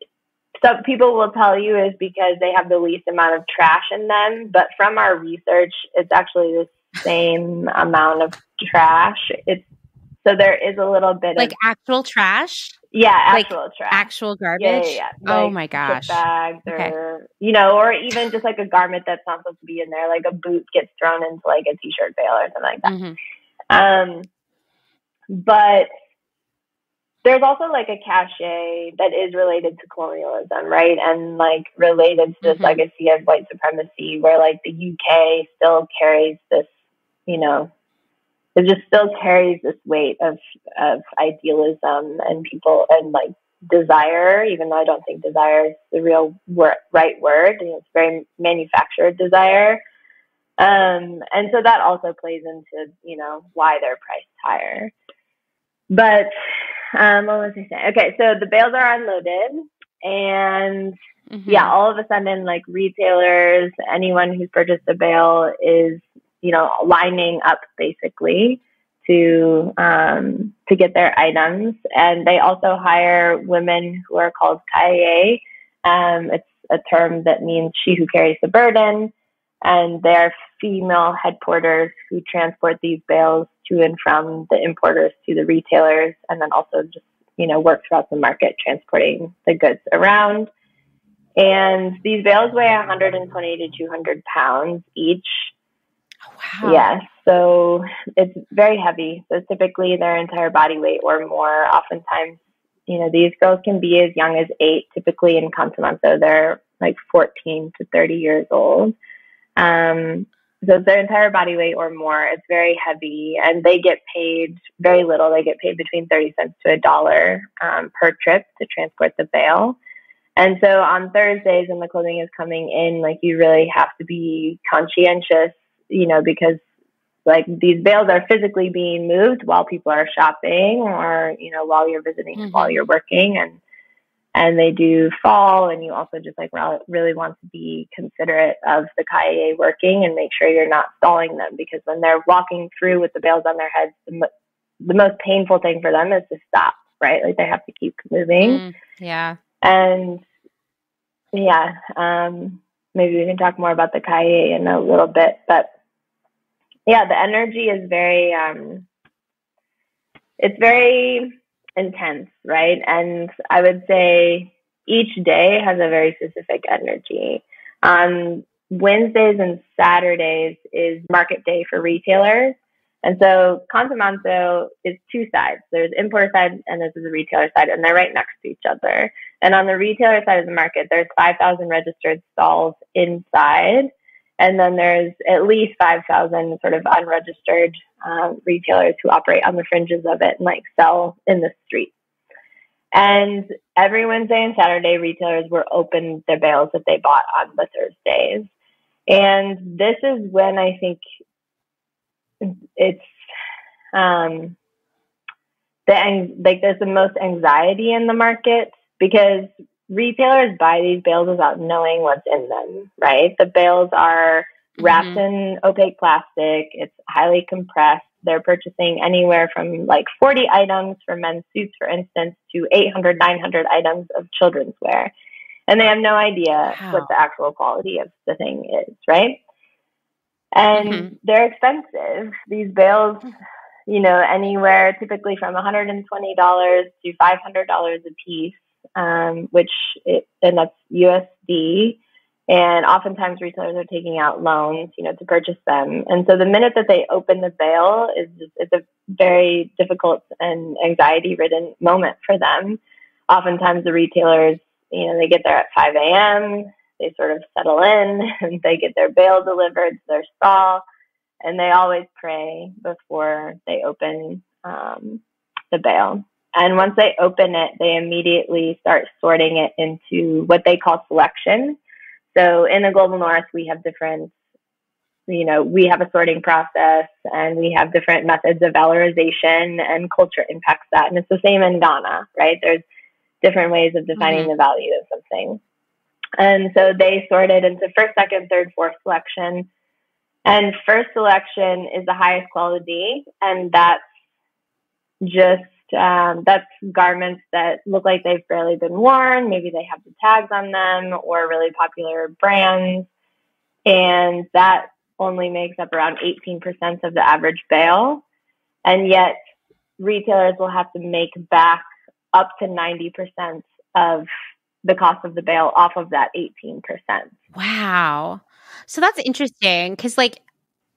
S2: some people will tell you is because they have the least amount of trash in them. But from our research, it's actually the same amount of trash. It's so there is a little bit
S1: like
S2: of
S1: actual trash.
S2: Yeah, actual
S1: like
S2: trash,
S1: actual garbage.
S2: Yeah, yeah, yeah.
S1: oh
S2: like
S1: my gosh,
S2: bags or you know, or even just like a garment that's not supposed to be in there, like a boot gets thrown into like a t-shirt bale or something like that. Mm-hmm. Um, but there's also like a cachet that is related to colonialism, right? And like related to this mm-hmm. legacy of white supremacy, where like the UK still carries this you know, it just still carries this weight of of idealism and people and like desire, even though I don't think desire is the real wor- right word. It's very manufactured desire. Um, and so that also plays into, you know, why they're priced higher. But um, what was I saying? Okay, so the bales are unloaded and mm-hmm. yeah, all of a sudden like retailers, anyone who's purchased a bale is you know, lining up basically to um, to get their items. And they also hire women who are called kaye. Um, it's a term that means she who carries the burden. And they're female head porters who transport these bales to and from the importers to the retailers, and then also just you know work throughout the market transporting the goods around. And these bales weigh 120 to 200 pounds each.
S1: Wow.
S2: Yes. So it's very heavy. So typically their entire body weight or more. Oftentimes, you know, these girls can be as young as eight. Typically in Kantamanto, they're like 14 to 30 years old. Um, so their entire body weight or more. It's very heavy, and they get paid very little. They get paid between 30 cents to a dollar um, per trip to transport the bale. And so on Thursdays, when the clothing is coming in, like you really have to be conscientious you know, because like these bales are physically being moved while people are shopping or, you know, while you're visiting, mm-hmm. while you're working and, and they do fall and you also just like really want to be considerate of the kaye working and make sure you're not stalling them because when they're walking through with the bales on their heads, the, mo- the most painful thing for them is to stop, right? Like they have to keep moving. Mm,
S1: yeah.
S2: And yeah, um, maybe we can talk more about the kaye in a little bit, but yeah, the energy is very, um, it's very intense, right? And I would say each day has a very specific energy. On Wednesdays and Saturdays is market day for retailers. And so Kantamanto is two sides. There's importer side and there's the retailer side, and they're right next to each other. And on the retailer side of the market, there's 5,000 registered stalls inside. And then there's at least 5,000 sort of unregistered um, retailers who operate on the fringes of it and like sell in the street. And every Wednesday and Saturday, retailers were open their bales that they bought on the Thursdays. And this is when I think it's um, the like there's the most anxiety in the market because retailers buy these bales without knowing what's in them, right? The bales are wrapped mm-hmm. in opaque plastic. It's highly compressed. They're purchasing anywhere from like 40 items for men's suits, for instance, to 800, 900 items of children's wear. And they have no idea wow. what the actual quality of the thing is, right? And mm-hmm. they're expensive. These bales, you know, anywhere typically from $120 to $500 a piece, um, which, it, and that's USD. And oftentimes retailers are taking out loans, you know, to purchase them. And so the minute that they open the bale is it's a very difficult and anxiety ridden moment for them. Oftentimes the retailers, you know, they get there at 5 a.m they sort of settle in (laughs) and they get their bail delivered to their stall and they always pray before they open um, the bale and once they open it they immediately start sorting it into what they call selection so in the global north we have different you know we have a sorting process and we have different methods of valorization and culture impacts that and it's the same in ghana right there's different ways of defining mm-hmm. the value of something and so they sorted into first, second, third, fourth selection. And first selection is the highest quality, and that's just um, that's garments that look like they've barely been worn. Maybe they have the tags on them or really popular brands, and that only makes up around 18% of the average bale. And yet, retailers will have to make back up to 90% of the cost of the bale off of that 18%.
S1: Wow. So that's interesting because, like,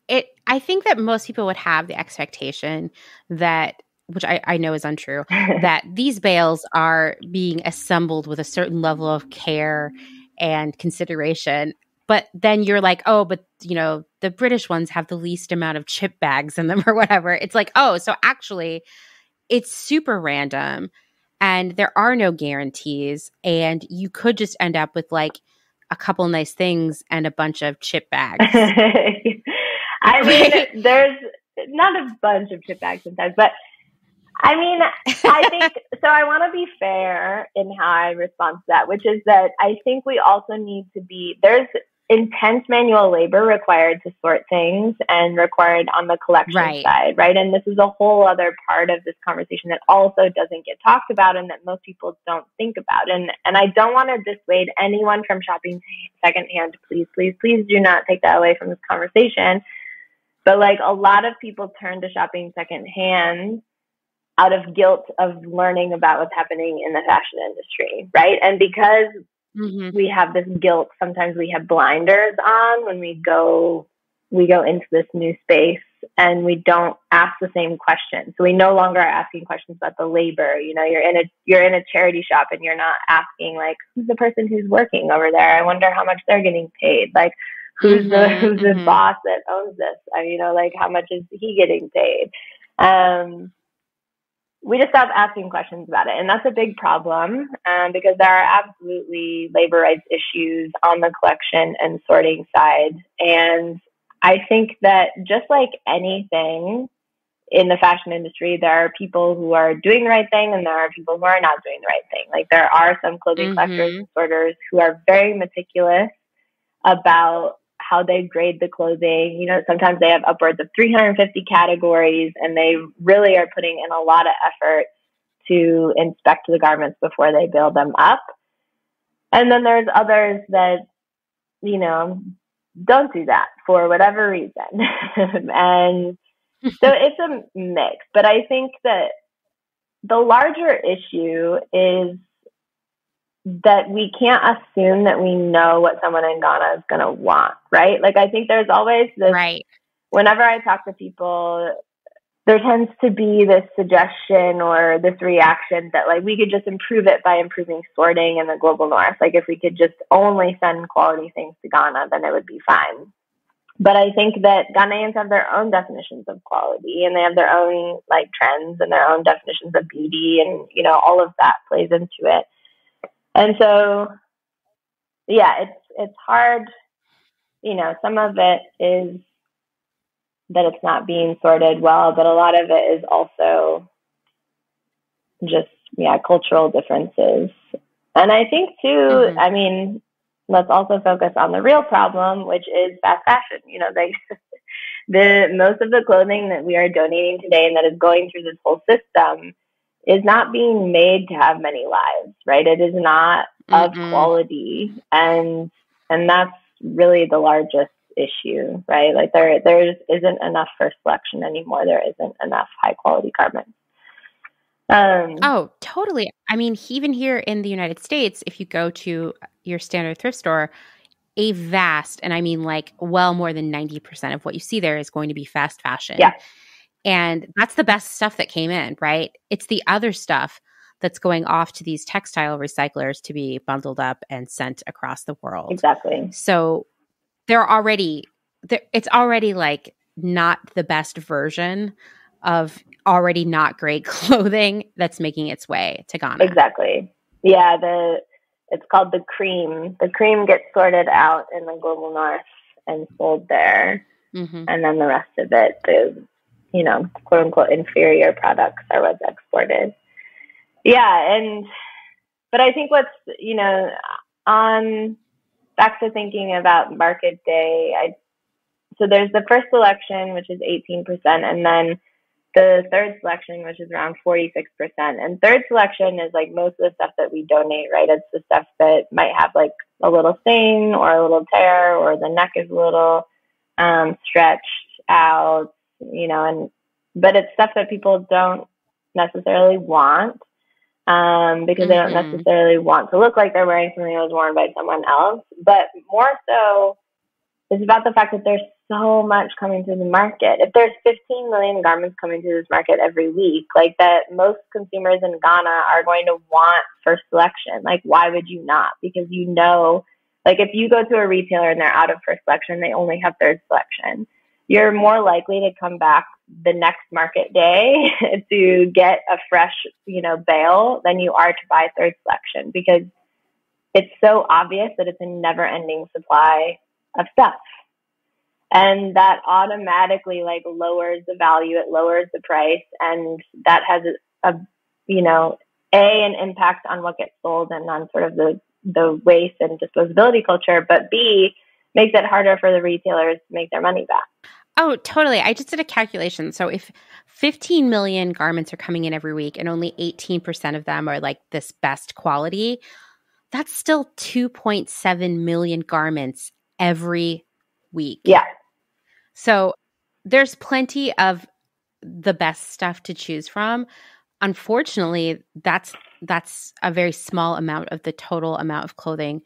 S1: it, I think that most people would have the expectation that, which I, I know is untrue, (laughs) that these bales are being assembled with a certain level of care and consideration. But then you're like, oh, but you know, the British ones have the least amount of chip bags in them (laughs) or whatever. It's like, oh, so actually, it's super random and there are no guarantees and you could just end up with like a couple nice things and a bunch of chip (laughs) bags
S2: i mean there's not a bunch of chip bags sometimes but i mean i think (laughs) so i want to be fair in how i respond to that which is that i think we also need to be there's intense manual labor required to sort things and required on the collection right. side, right? And this is a whole other part of this conversation that also doesn't get talked about and that most people don't think about. And and I don't want to dissuade anyone from shopping secondhand. Please, please, please do not take that away from this conversation. But like a lot of people turn to shopping secondhand out of guilt of learning about what's happening in the fashion industry, right? And because mm-hmm. we have this guilt. Sometimes we have blinders on when we go we go into this new space and we don't ask the same questions. So we no longer are asking questions about the labor. You know, you're in a you're in a charity shop and you're not asking like who's the person who's working over there. I wonder how much they're getting paid. Like who's mm-hmm, the who's mm-hmm. the boss that owns this? I, you know, like how much is he getting paid? Um, we just stop asking questions about it. And that's a big problem um, because there are absolutely labor rights issues on the collection and sorting side. And I think that just like anything in the fashion industry, there are people who are doing the right thing and there are people who are not doing the right thing. Like there are some clothing mm-hmm. collectors and sorters who are very meticulous about how they grade the clothing. You know, sometimes they have upwards of 350 categories and they really are putting in a lot of effort to inspect the garments before they build them up. And then there's others that, you know, don't do that for whatever reason. (laughs) and so (laughs) it's a mix. But I think that the larger issue is that we can't assume that we know what someone in Ghana is going to want, right? Like, I think there's always this.
S1: Right.
S2: Whenever I talk to people, there tends to be this suggestion or this reaction that like we could just improve it by improving sorting in the global north. Like if we could just only send quality things to Ghana, then it would be fine. But I think that Ghanaians have their own definitions of quality and they have their own like trends and their own definitions of beauty and you know all of that plays into it. And so yeah, it's it's hard, you know, some of it is that it's not being sorted well, but a lot of it is also just yeah, cultural differences. And I think too, mm-hmm. I mean, let's also focus on the real problem, which is fast fashion. You know, like (laughs) the most of the clothing that we are donating today and that is going through this whole system is not being made to have many lives, right? It is not of mm-hmm. quality, and and that's really the largest issue, right? Like there there isn't enough for selection anymore. There isn't enough high quality garments.
S1: Um, oh, totally. I mean, even here in the United States, if you go to your standard thrift store, a vast, and I mean like well more than 90% of what you see there is going to be fast fashion.
S2: Yeah.
S1: And that's the best stuff that came in, right? It's the other stuff that's going off to these textile recyclers to be bundled up and sent across the world.
S2: Exactly.
S1: So they're already, they're, it's already like not the best version of already not great (laughs) clothing that's making its way to Ghana.
S2: Exactly. Yeah, the it's called the cream. The cream gets sorted out in the global north and sold there, mm-hmm. and then the rest of it, the you know quote unquote inferior products, are what's exported. Yeah, and but I think what's you know on back to thinking about market day. I so there's the first selection, which is 18%, and then the third selection, which is around 46%. And third selection is like most of the stuff that we donate, right? It's the stuff that might have like a little stain or a little tear or the neck is a little um, stretched out, you know, and but it's stuff that people don't necessarily want um, because mm-hmm. they don't mm-hmm. necessarily want to look like they're wearing something that was worn by someone else. But more so, it's about the fact that there's so much coming to the market. If there's 15 million garments coming to this market every week, like that most consumers in Ghana are going to want first selection. Like, why would you not? Because you know, like if you go to a retailer and they're out of first selection, they only have third selection. You're more likely to come back the next market day (laughs) to get a fresh, you know, bale than you are to buy third selection because it's so obvious that it's a never ending supply of stuff. And that automatically like lowers the value it lowers the price and that has a, a, you know a an impact on what gets sold and on sort of the the waste and disposability culture but b makes it harder for the retailers to make their money back.
S1: Oh totally. I just did a calculation. So if 15 million garments are coming in every week and only 18% of them are like this best quality that's still 2.7 million garments every week.
S2: Yeah.
S1: So there's plenty of the best stuff to choose from. Unfortunately, that's that's a very small amount of the total amount of clothing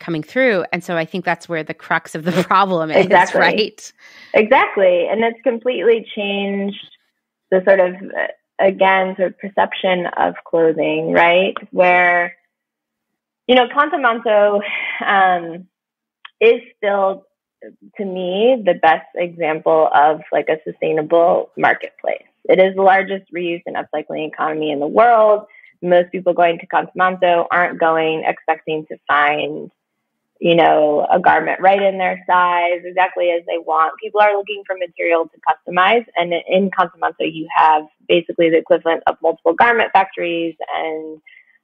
S1: coming through. And so I think that's where the crux of the (laughs) problem is, exactly. right?
S2: Exactly. And it's completely changed the sort of again sort of perception of clothing, right? Where you know, Conta um, is still to me the best example of like a sustainable marketplace. It is the largest reuse and upcycling economy in the world. Most people going to Kantamanto aren't going expecting to find, you know, a garment right in their size exactly as they want. People are looking for material to customize, and in Kantamanto, you have basically the equivalent of multiple garment factories and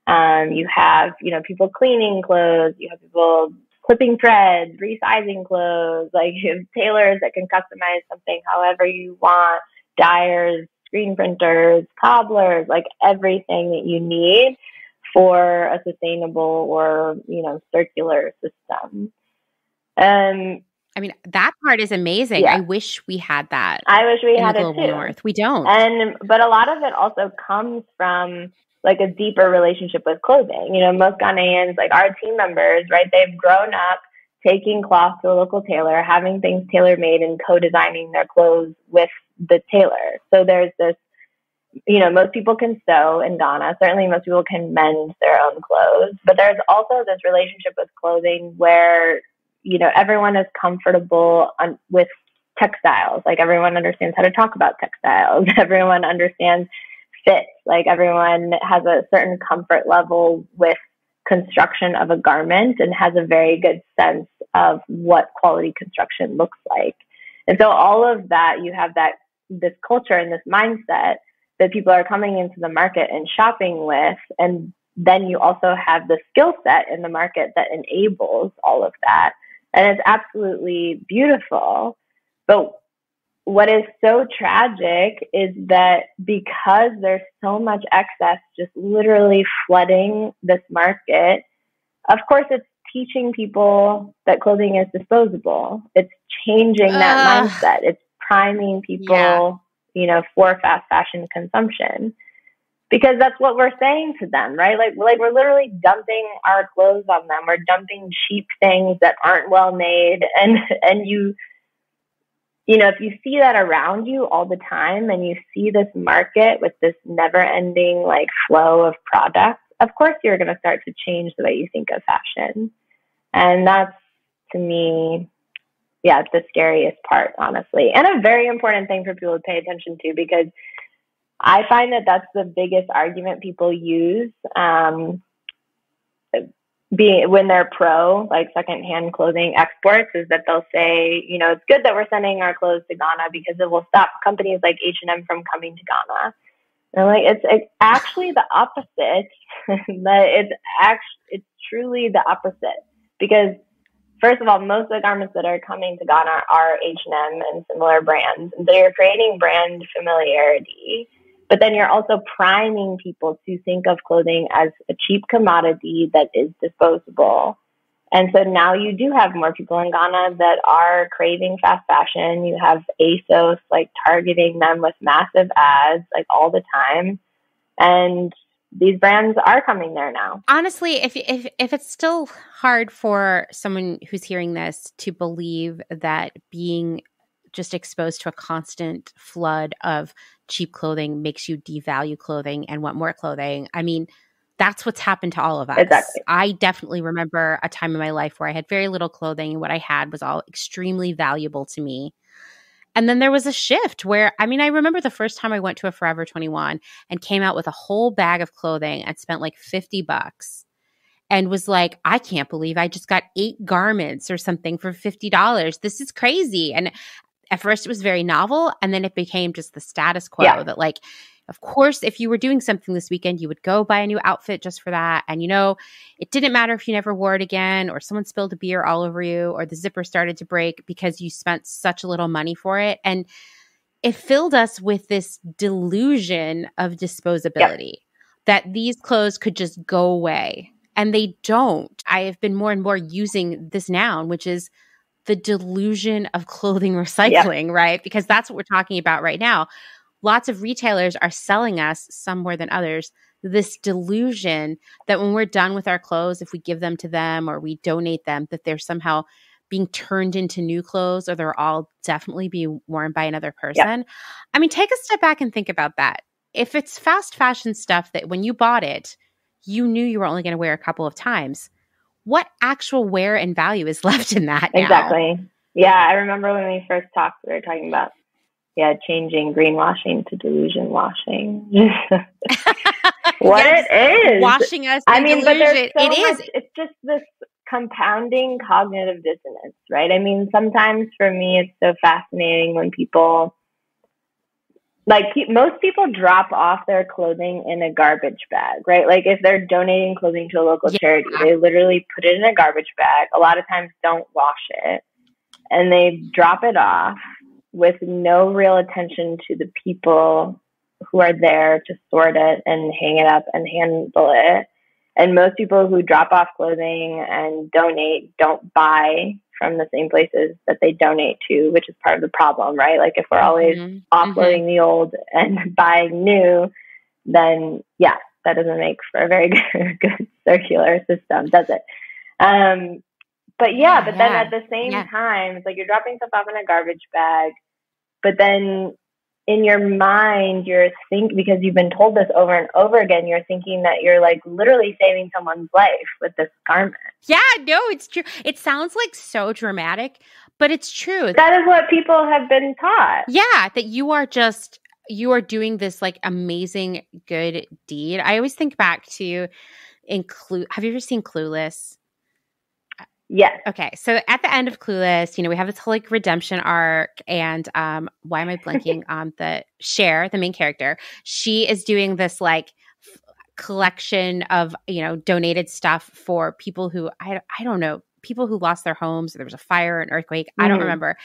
S2: um, you have, you know, people cleaning clothes. You have people clipping threads, resizing clothes, (laughs) like you have tailors that can customize something however you want, dyers, screen printers, cobblers, like everything that you need for a sustainable or, you know, circular system. Um,
S1: I mean, that part is amazing. Yeah. I wish we had that.
S2: I wish we had it too.
S1: North. We don't.
S2: And but a lot of it also comes from like a deeper relationship with clothing. You know, most Ghanaians, like our team members, right, they've grown up taking cloth to a local tailor, having things tailor made, and co designing their clothes with the tailor. So there's this, you know, most people can sew in Ghana. Certainly, most people can mend their own clothes. But there's also this relationship with clothing where, you know, everyone is comfortable on, with textiles. Like everyone understands how to talk about textiles. (laughs) Everyone understands fit. Like everyone has a certain comfort level with construction of a garment and has a very good sense of what quality construction looks like. And so all of that, you have that this culture and this mindset that people are coming into the market and shopping with. And then you also have the skill set in the market that enables all of that. And it's absolutely beautiful. But what is so tragic is that because there's so much excess just literally flooding this market, of course, it's teaching people that clothing is disposable. It's changing that uh, mindset. It's priming people, yeah. You know, for fast fashion consumption. Because that's what we're saying to them, right? Like, like we're literally dumping our clothes on them. We're dumping cheap things that aren't well made, (laughs) and and you you know, if you see that around you all the time and you see this market with this never ending like flow of products, of course you're going to start to change the way you think of fashion. And that's to me, yeah, the scariest part, honestly, and a very important thing for people to pay attention to because I find that that's the biggest argument people use. Um, being when they're pro like secondhand clothing exports is that they'll say you know it's good that we're sending our clothes to ghana because it will stop companies like h&m from coming to ghana and like it's, it's actually the opposite (laughs) that it's actually it's truly the opposite because first of all most of the garments that are coming to ghana are h&m and similar brands and so you're creating brand familiarity but then you're also priming people to think of clothing as a cheap commodity that is disposable. And so now you do have more people in Ghana that are craving fast fashion. You have ASOS like targeting them with massive ads like all the time. And these brands are coming there now.
S1: Honestly, if if if it's still hard for someone who's hearing this to believe that being just exposed to a constant flood of cheap clothing makes you devalue clothing and want more clothing. I mean, that's what's happened to all of us.
S2: Exactly.
S1: I definitely remember a time in my life where I had very little clothing and what I had was all extremely valuable to me. And then there was a shift where, I mean, I remember the first time I went to a Forever 21 and came out with a whole bag of clothing and spent like 50 bucks and was like, I can't believe I just got eight garments or something for $50. This is crazy. And at first it was very novel and then it became just the status quo yeah. that like of course if you were doing something this weekend you would go buy a new outfit just for that and you know it didn't matter if you never wore it again or someone spilled a beer all over you or the zipper started to break because you spent such a little money for it and it filled us with this delusion of disposability yeah. that these clothes could just go away and they don't i have been more and more using this noun which is the delusion of clothing (laughs) recycling, right? Because that's what we're talking about right now. Lots of retailers are selling us, some more than others, this delusion that when we're done with our clothes, if we give them to them or we donate them, that they're somehow being turned into new clothes or they're all definitely being worn by another person. I mean, take a step back and think about that. If it's fast fashion stuff that when you bought it, you knew you were only going to wear a couple of times, what actual wear and value is (laughs) left in that now?
S2: Exactly. Yeah, I remember when we first talked, we were talking about yeah, changing greenwashing to delusion washing. (laughs) what yes. it is.
S1: Washing us. I mean, delusion. but there's so it
S2: much, is. It's just this compounding cognitive dissonance, right? I mean, sometimes for me, it's so fascinating when people like most people drop off their clothing in a garbage bag, right? Like if they're donating clothing to a local yeah. charity, they literally put it in a garbage bag. A lot of times don't wash it and they drop it off with no real attention to the people who are there to sort it and hang it up and handle it. And most people who drop off clothing and donate don't buy from the same places that they donate to, which is part of the problem, right? Like if we're always mm-hmm. offloading mm-hmm. the old and (laughs) buying new, then yeah, that doesn't make for a very good, (laughs) good circular system, does it? Um, but yeah, but yeah. then at the same yeah. time, it's like you're dropping stuff off in a garbage bag, but then in your mind, you're think because you've been told this over and over again, you're thinking that you're like literally saving someone's life with this garment.
S1: Yeah, no, it's true. It sounds like so dramatic, but it's true.
S2: That is what people have been taught.
S1: Yeah, that you are just you are doing this like amazing good deed. I always think back to include have you ever seen Clueless?
S2: Yes.
S1: Okay. So at the end of Clueless, you know, we have this whole like redemption arc, and um, why am I blanking (laughs) on the Cher, the main character? She is doing this like f- collection of you know donated stuff for people who I I don't know people who lost their homes. There was a fire, an earthquake. Mm-hmm. I don't mm-hmm. remember,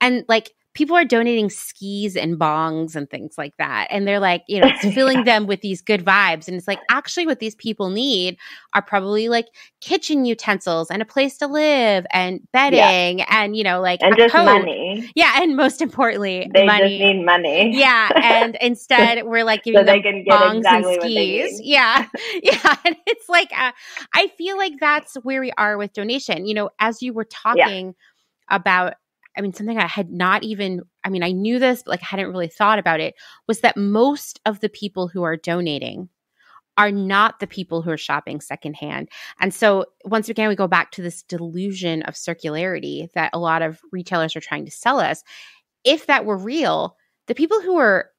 S1: and like people are donating skis and bongs and things like that. And they're like, you know, it's (laughs) filling them with these good vibes. And it's like, actually, what these people need are probably like kitchen utensils and a place to live and bedding yeah. and, you know, like
S2: and just coat. money.
S1: Yeah. And most importantly,
S2: they
S1: money.
S2: just need money.
S1: Yeah. And instead, (laughs) we're like giving so them bongs exactly and skis. Yeah. (laughs) Yeah. And it's like, uh, I feel like that's where we are with donation. You know, as you were talking yeah. about I mean, something I had not even, I mean, I knew this, but like I hadn't really thought about it, was that most of the people who are donating are not the people who are shopping secondhand. And so once again, we go back to this delusion of circularity that a lot of retailers are trying to sell us. If that were real, the people who are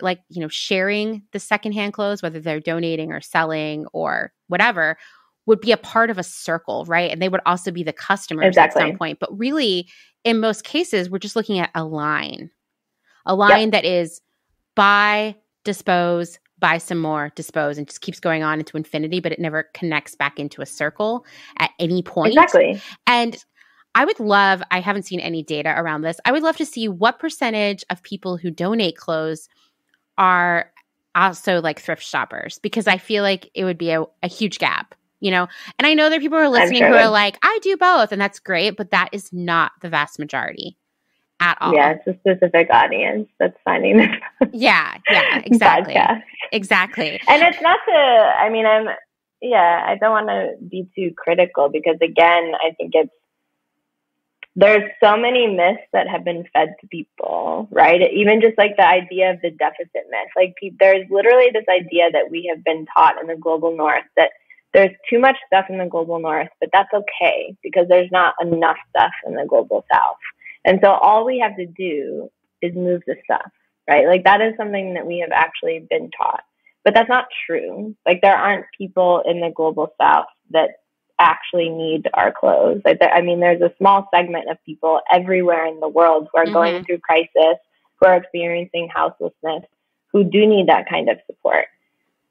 S1: like, you know, sharing the secondhand clothes, whether they're donating or selling or whatever, would be a part of a circle, right? And they would also be the customers exactly. at some point. But really, in most cases, we're just looking at a line, a line yep. that is buy, dispose, buy some more, dispose, and just keeps going on into infinity, but it never connects back into a circle at any point.
S2: Exactly.
S1: And I would love, I haven't seen any data around this. I would love to see what percentage of people who donate clothes are also like thrift shoppers because I feel like it would be a, a huge gap you know and i know there are people who are listening sure. who are like i do both and that's great but that is not the vast majority at all
S2: yeah it's a specific audience that's finding this (laughs)
S1: yeah yeah exactly podcast. exactly
S2: and it's not to i mean i'm yeah i don't want to be too critical because again i think it's there's so many myths that have been fed to people, right? Even just like the idea of the deficit myth. Like, there's literally this idea that we have been taught in the global north that there's too much stuff in the global north, but that's okay because there's not enough stuff in the global south. And so all we have to do is move the stuff, right? Like that is something that we have actually been taught. But that's not true. Like there aren't people in the global south that actually need our clothes. Like, I mean, there's a small segment of people everywhere in the world who are mm-hmm. going through crisis, who are experiencing houselessness, who do need that kind of support.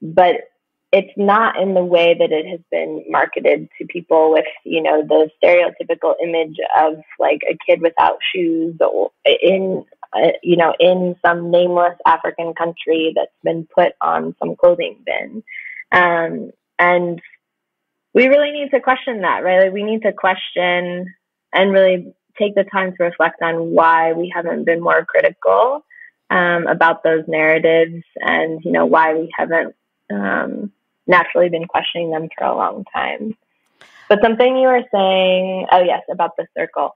S2: But it's not in the way that it has been marketed to people with, you know, the stereotypical image of like a kid without shoes in, uh, you know, in some nameless African country that's been put on some clothing bin. Um, and we really need to question that, right? Like we need to question and really take the time to reflect on why we haven't been more critical um, about those narratives and, you know, why we haven't um, naturally been questioning them for a long time. But something you were saying, oh yes, about the circle.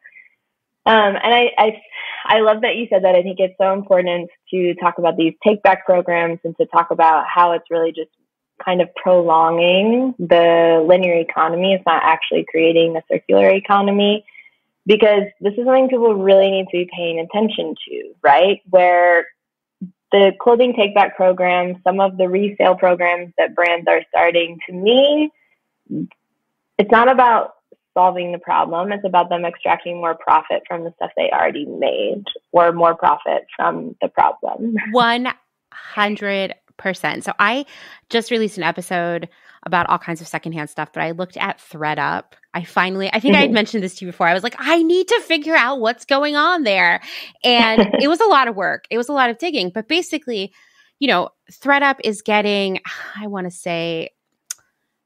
S2: Um, and I, I, I love that you said that. I think it's so important to talk about these take back programs and to talk about how it's really just kind of prolonging the linear economy. It's not actually creating a circular economy because this is something people really need to be paying attention to, right? Where the clothing take back program, some of the resale programs that brands are starting, to me, it's not about solving the problem. It's about them extracting more profit from the stuff they already made or more profit from the problem. (laughs)
S1: 100%. So I just released an episode about all kinds of secondhand stuff, but I looked at thredUP. I finally, I think. I had (laughs) mentioned this to you before. I was like, I need to figure out what's going on there. And (laughs) it was a lot of work. It was a lot of digging, but basically, you know, thredUP is getting, (sighs) I want to say,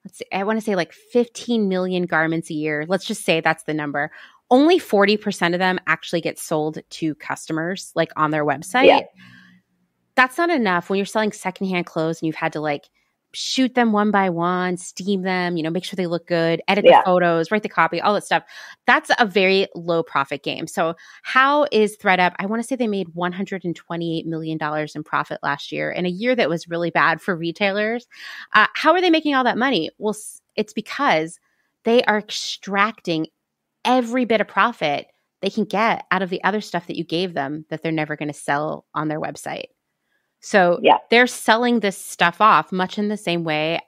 S1: let's see, I want to say like 15 million garments a year. Let's just say that's the number. Only 40% of them actually get sold to customers, like on their website. Yeah. That's not enough when you're selling secondhand clothes and you've had to like shoot them one by one, steam them, you know, make sure they look good, edit yeah. the photos, write the copy, all that stuff. That's a very low profit game. So, how is ThredUp? I want to say they made $128 million in profit last year in a year that was really bad for retailers. Uh, how are they making all that money? Well, it's because they are extracting every bit of profit they can get out of the other stuff that you gave them that they're never going to sell on their website. So yeah. they're selling this stuff off much in the same way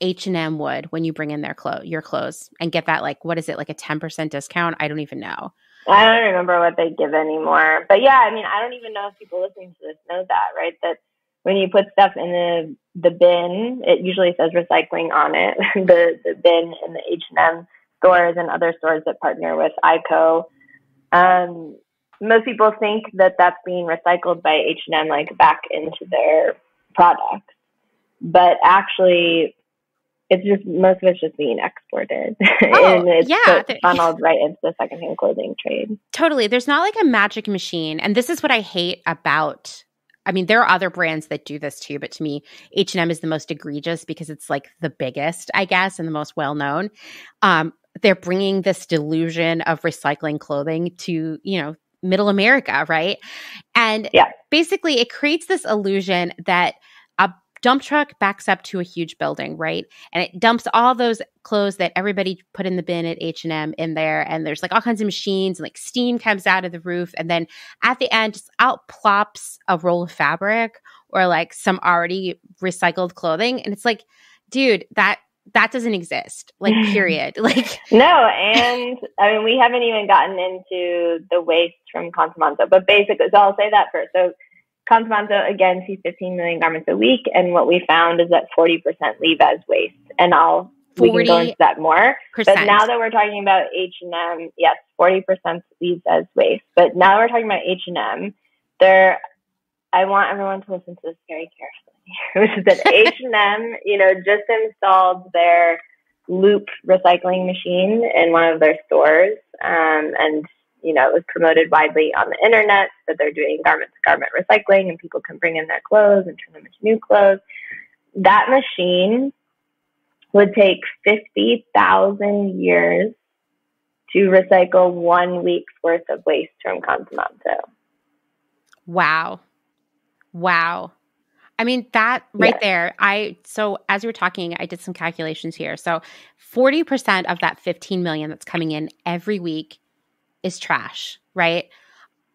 S1: H&M would when you bring in their clothes your clothes and get that like what is it like a 10% discount? I don't even know.
S2: I don't remember what they give anymore. But yeah, I mean, I don't even know if people listening to this know that, right? That when you put stuff in the the bin, it usually says recycling on it. (laughs) the the bin in the H&M stores and other stores that partner with ICO. Um, most people think that that's being recycled by H&M like back into their products. But actually it's just most of it's just being exported (laughs) oh, and it's yeah. funneled right into the secondhand clothing trade.
S1: Totally. There's not like a magic machine. And this is what I hate about I mean, there are other brands that do this too, but to me, H and M is the most egregious because it's like the biggest, I guess, and the most well known. Um, they're bringing this delusion of recycling clothing to you know middle America, right? And yeah. basically, it creates this illusion that a dump truck backs up to a huge building, right? And it dumps all those clothes that everybody put in the bin at H&M in there and there's like all kinds of machines and like steam comes out of the roof and then at the end just out plops a roll of fabric or like some already recycled clothing and it's like dude, that that doesn't exist like (sighs) period. (laughs) Like
S2: no and i mean we haven't even gotten into the waste from Kantamanto but basically so i'll say that first. So Kantamanto again sees 15 million garments a week and what we found is that 40% leave as waste and i'll we can go into that more. But now that we're talking about h&m yes 40% leaves as waste. But now that we're talking about h&m there i want everyone to listen to this very carefully (laughs) which is that H&M, you know, just installed their Loop recycling machine in one of their stores, um, and you know, it was promoted widely on the internet that they're doing garment to garment recycling, and people can bring in their clothes and turn them into new clothes. That machine would take fifty thousand years to recycle one week's worth of waste from Kantamanto.
S1: Wow. Wow. I mean, that right yeah. there, I, so as you were talking, I did some calculations here. So 40% of that 15 million that's coming in every week is trash, right?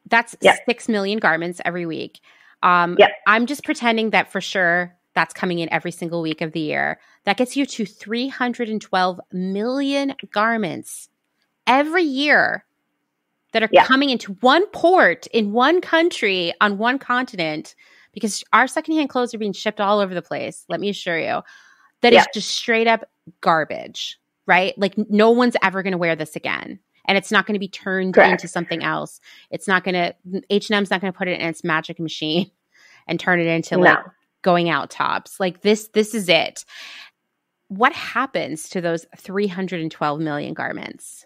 S1: That's yeah. 6 million garments every week. Um, yeah. I'm just pretending that for sure that's coming in every single week of the year. That gets you to 312 million garments every year that are coming into one port in one country on one continent because our secondhand clothes are being shipped all over the place. Let me assure you that yeah. is just straight up garbage, right? Like no one's ever going to wear this again. And it's not going to be turned Correct. into something else. It's not going to H&M's not going to put it in its magic machine (laughs) and turn it into no. like going out tops. Like this this is it. What happens to those 312 million garments?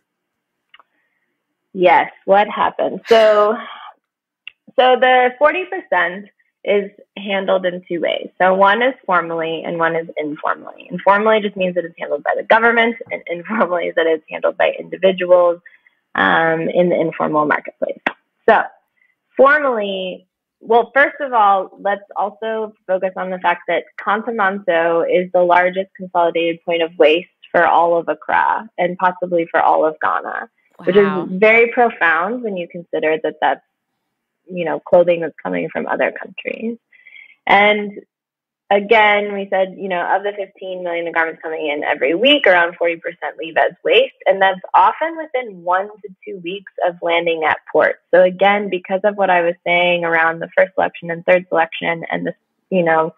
S2: Yes, what happens? So so the 40% is handled in two ways. So one is formally and one is informally. Informally just means that it's handled by the government, and informally is that it's handled by individuals um, in the informal marketplace. So formally, well, first of all, let's also focus on the fact that Kantamanto is the largest consolidated point of waste for all of Accra and possibly for all of Ghana, wow. which is very profound when you consider that that's you know, clothing that's coming from other countries. And again, we said, you know, of the 15 million garments coming in every week, around 40% leave as waste. And that's often within one to two weeks of landing at port. So again, because of what I was saying around the first selection and third selection and this, you know,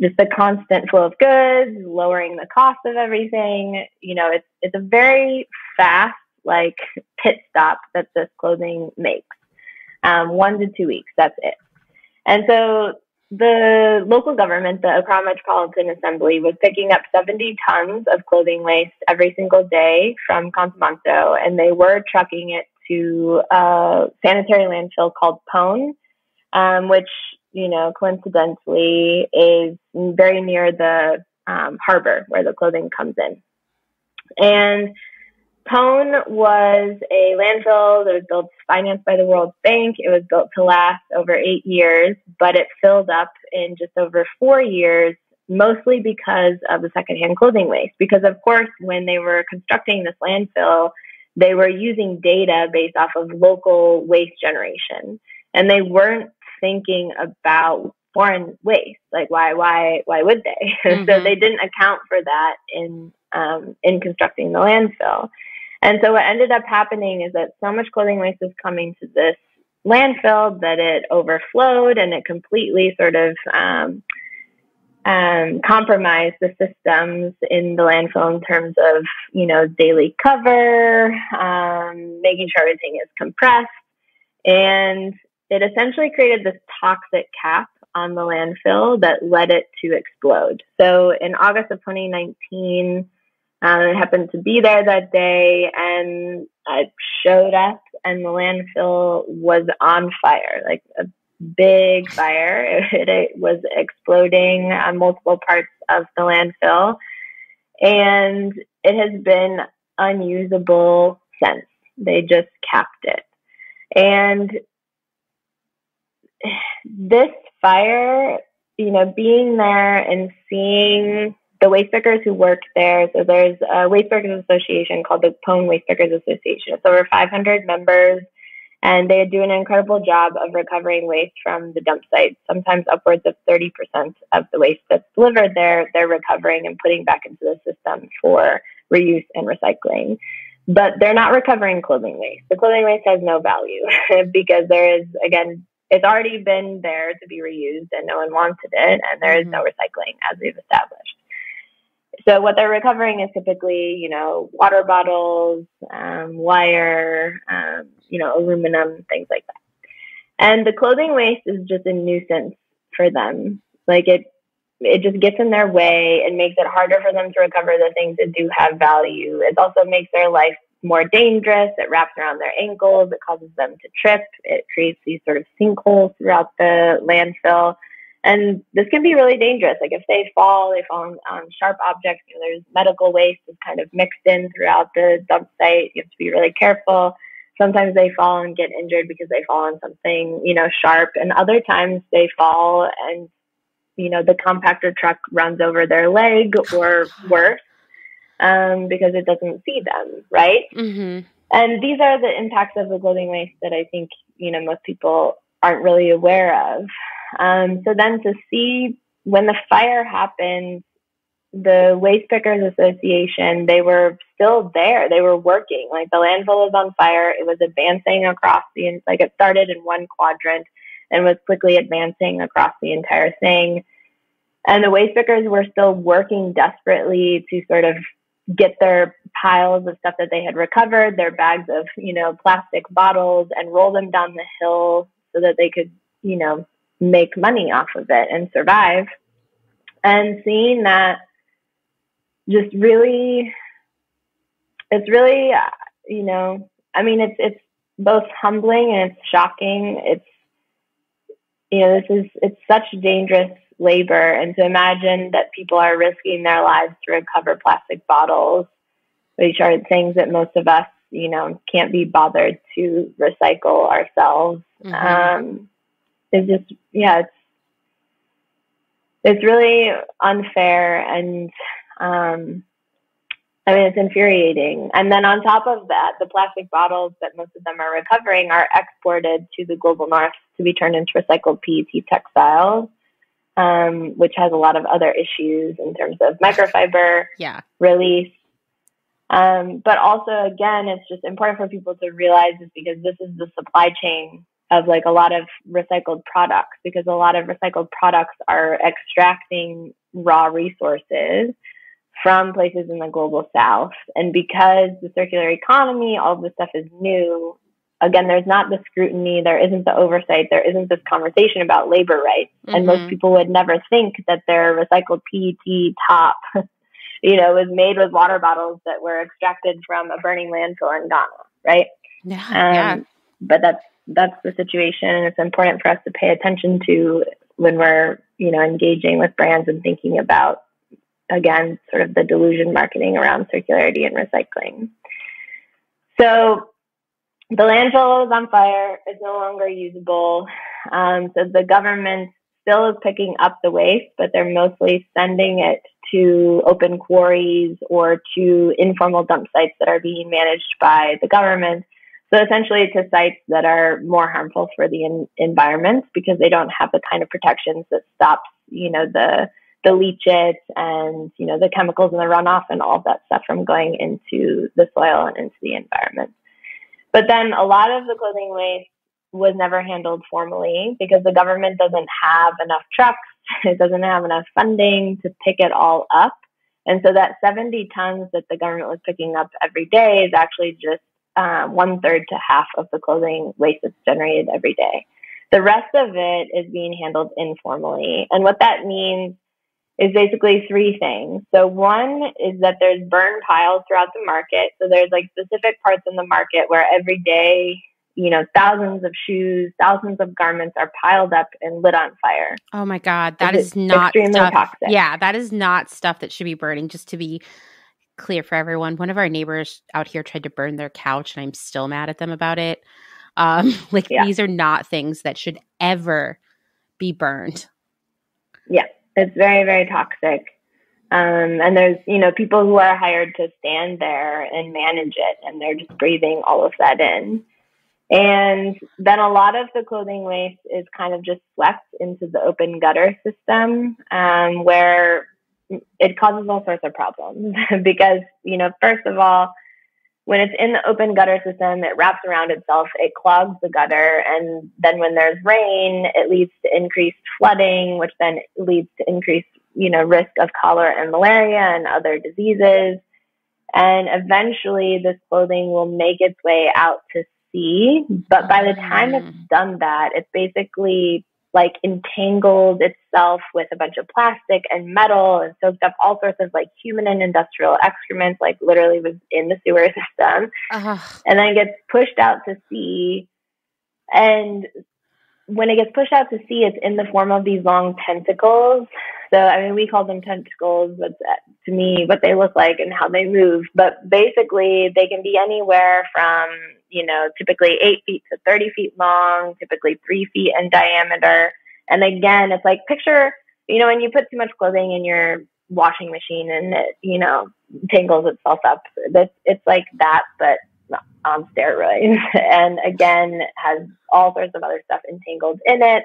S2: just the constant flow of goods, lowering the cost of everything, you know, it's, it's a very fast, like pit stop that this clothing makes um, one to two weeks. That's it. And so the local government, the Accra Metropolitan Assembly, was picking up 70 tons of clothing waste every single day from Kantamanto, and they were trucking it to a sanitary landfill called Kpone, um, which you know, coincidentally, is very near the um, harbor where the clothing comes in. And Kpone was a landfill that was built, financed by the World Bank. It was built to last over eight years, but it filled up in just over four years, mostly because of the secondhand clothing waste. Because, of course, when they were constructing this landfill, they were using data based off of local waste generation, and they weren't thinking about foreign waste. Like, why, why, why would they? (laughs) Mm-hmm. so they didn't account for that in um, in constructing the landfill. And so what ended up happening is that so much clothing waste was coming to this landfill that it overflowed and it completely sort of um, um, compromised the systems in the landfill in terms of, you know, daily cover, um, making sure everything is compressed. And it essentially created this toxic cap on the landfill that led it to explode. So in August of 2019, um, I happened to be there that day and I showed up and the landfill was on fire, like a big fire. (laughs) It, it was exploding on multiple parts of the landfill and it has been unusable since. They just capped it. And (sighs) this fire, you know, being there and seeing the waste pickers who work there. So there's a waste pickers association called the Kpone Waste Pickers Association. It's over 500 members, and they do an incredible job of recovering waste from the dump sites. Sometimes upwards of 30% of the waste that's delivered there, they're recovering and putting back into the system for reuse and recycling. But they're not recovering clothing waste. The clothing waste has no value (laughs) because there is, again, it's already been there to be reused and no one wanted it, and there is no mm-hmm. recycling as we've established. So what they're recovering is typically, you know, water bottles, um, wire, um, you know, aluminum, things like that. And the clothing waste is just a nuisance for them. Like it, it just gets in their way and makes it harder for them to recover the things that do have value. It also makes their life more dangerous. It wraps around their ankles. It causes them to trip. It creates these sort of sinkholes throughout the landfill. And this can be really dangerous. Like if they fall, they fall on, on sharp objects. You know, there's medical waste is kind of mixed in throughout the dump site. You have to be really careful. Sometimes they fall and get injured because they fall on something, you know, sharp. And other times they fall and, you know, the compactor truck runs over their leg or worse um, because it doesn't see them, right? Mm-hmm. And these are the impacts of the clothing waste that I think, you know, most people aren't really aware of. Um, so then to see when the fire happened, the Waste Pickers Association, they were still there. They were working. Like the landfill was on fire. It was advancing across the, like it started in one quadrant and was quickly advancing across the entire thing. And the waste pickers were still working desperately to sort of get their piles of stuff that they had recovered, their bags of, you know, plastic bottles and roll them down the hill so that they could, you know, make money off of it and survive. And seeing that just really, it's really, you know, I mean, it's, it's both humbling and it's shocking. It's, you know, this is, it's such dangerous labor. And to imagine that people are risking their lives to recover plastic bottles, which are things that most of us, you know, can't be bothered to recycle ourselves. Mm-hmm. Um, it's just yeah it's it's really unfair and um I mean, it's infuriating. And then on top of that, the plastic bottles that most of them are recovering are exported to the global north to be turned into recycled PET textiles, um, which has a lot of other issues in terms of microfiber (laughs)
S1: yeah.
S2: release. Um, but also, again, it's just important for people to realize this because this is the supply chain of like a lot of recycled products because a lot of recycled products are extracting raw resources from places in the global south. And because the circular economy, all this stuff is new, again, there's not the scrutiny, there isn't the oversight, there isn't this conversation about labor rights. Mm-hmm. And most mm-hmm. people would never think that their recycled PET top, (laughs) you know, was made with water bottles that were extracted from a burning landfill in Ghana, right?
S1: Yeah. Um, yeah.
S2: But that's that's the situation it's important for us to pay attention to when we're, you know, engaging with brands and thinking about, again, sort of the delusion marketing around circularity and recycling. So the landfill is on fire. It's no longer usable. Um, so the government still is picking up the waste, but they're mostly sending it to open quarries or to informal dump sites that are being managed by the government. So essentially to sites that are more harmful for the in- environment because they don't have the kind of protections that stops, you know, the the leachate and, you know, the chemicals in the runoff and all of that stuff from going into the soil and into the environment. But then a lot of the clothing waste was never handled formally because the government doesn't have enough trucks, (laughs) it doesn't have enough funding to pick it all up. And so that 70 tons that the government was picking up every day is actually just um, one third to half of the clothing waste that's generated every day. The rest of it is being handled informally. And what that means is basically three things. So one is that there's burn piles throughout the market. So there's like specific parts in the market where every day, you know, thousands of shoes, thousands of garments are piled up and lit on fire.
S1: Oh my God. that is not extremely stuff, toxic. Yeah, that is not stuff that should be burning, just to be clear for everyone. One of our neighbors out here tried to burn their couch and I'm still mad at them about it. Um, (laughs) like yeah. these are not things that should ever be burned.
S2: Yeah. It's very, very toxic. Um, and there's, you know, people who are hired to stand there and manage it, and they're just breathing all of that in. And then a lot of the clothing waste is kind of just swept into the open gutter system, um, where it causes all sorts of problems (laughs) because, you know, first of all, when it's in the open gutter system, it wraps around itself, it clogs the gutter, and then when there's rain, it leads to increased flooding, which then leads to increased, you know, risk of cholera and malaria and other diseases. And eventually, this clothing will make its way out to sea. But by the time it's mm. done that, it's basically like entangled itself with a bunch of plastic and metal and soaked up all sorts of like human and industrial excrements, like literally was in the sewer (laughs) system, uh-huh. and then gets pushed out to sea. And when it gets pushed out to sea, it's in the form of these long tentacles. So, I mean, we call them tentacles, but to me, what they look like and how they move. But basically, they can be anywhere from you know, typically eight feet to 30 feet long, typically three feet in diameter. And again, it's like picture, you know, when you put too much clothing in your washing machine and it, you know, tangles itself up. It's, it's like that, but on steroids. (laughs) and again, has all sorts of other stuff entangled in it.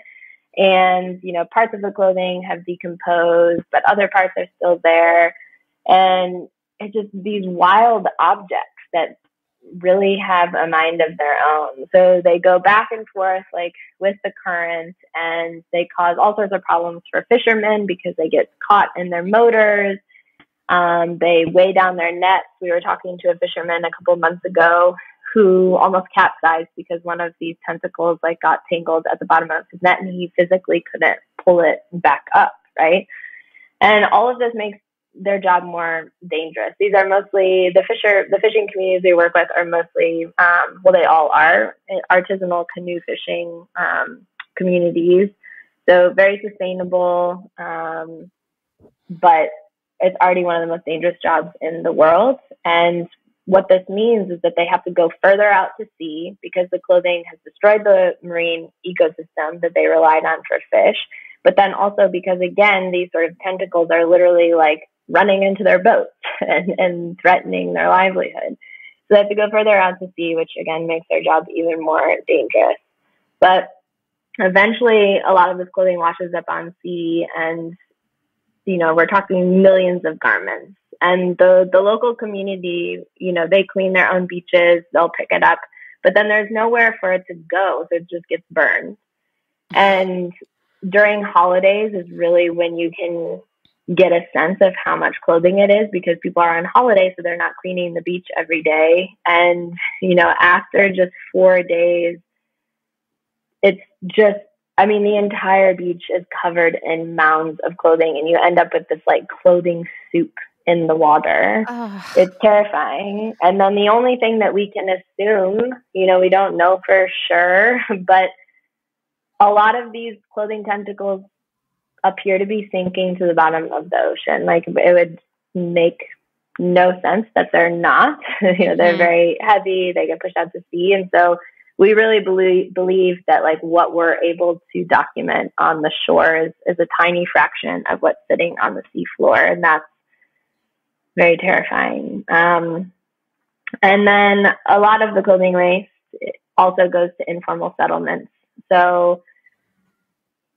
S2: And, you know, parts of the clothing have decomposed, but other parts are still there. And it's just these wild objects that really have a mind of their own. So they go back and forth like with the current and they cause all sorts of problems for fishermen because they get caught in their motors. Um, they weigh down their nets. We were talking to a fisherman a couple months ago who almost capsized because one of these tentacles like got tangled at the bottom of his net and he physically couldn't pull it back up, right? And all of this makes their job more dangerous. These are mostly the fisher, the fishing communities we work with are mostly, um, well, they all are artisanal canoe fishing um, communities. So very sustainable, um, but it's already one of the most dangerous jobs in the world. And what this means is that they have to go further out to sea because the clothing has destroyed the marine ecosystem that they relied on for fish. But then also because again, these sort of tentacles are literally like running into their boats (laughs) and, and threatening their livelihood. So they have to go further out to sea, which again makes their job even more dangerous. But eventually, a lot of this clothing washes up on sea, and you know we're talking millions of garments. And the the local community, you know, they clean their own beaches, they'll pick it up, but then there's nowhere for it to go, so it just gets burned. And during holidays is really when you can get a sense of how much clothing it is because people are on holiday, so they're not cleaning the beach every day. And, you know, after just four days, it's just, I mean, the entire beach is covered in mounds of clothing, and you end up with this like clothing soup in the water. Oh. It's terrifying. And then the only thing that we can assume, you know, we don't know for sure, (laughs) but a lot of these clothing tentacles appear to be sinking to the bottom of the ocean. Like it would make no sense that they're not. (laughs) you know, they're mm. very heavy, they get pushed out to sea. And so we really believe, believe that like what we're able to document on the shore is, is a tiny fraction of what's sitting on the seafloor. And that's very terrifying. Um, and then a lot of the clothing waste also goes to informal settlements. So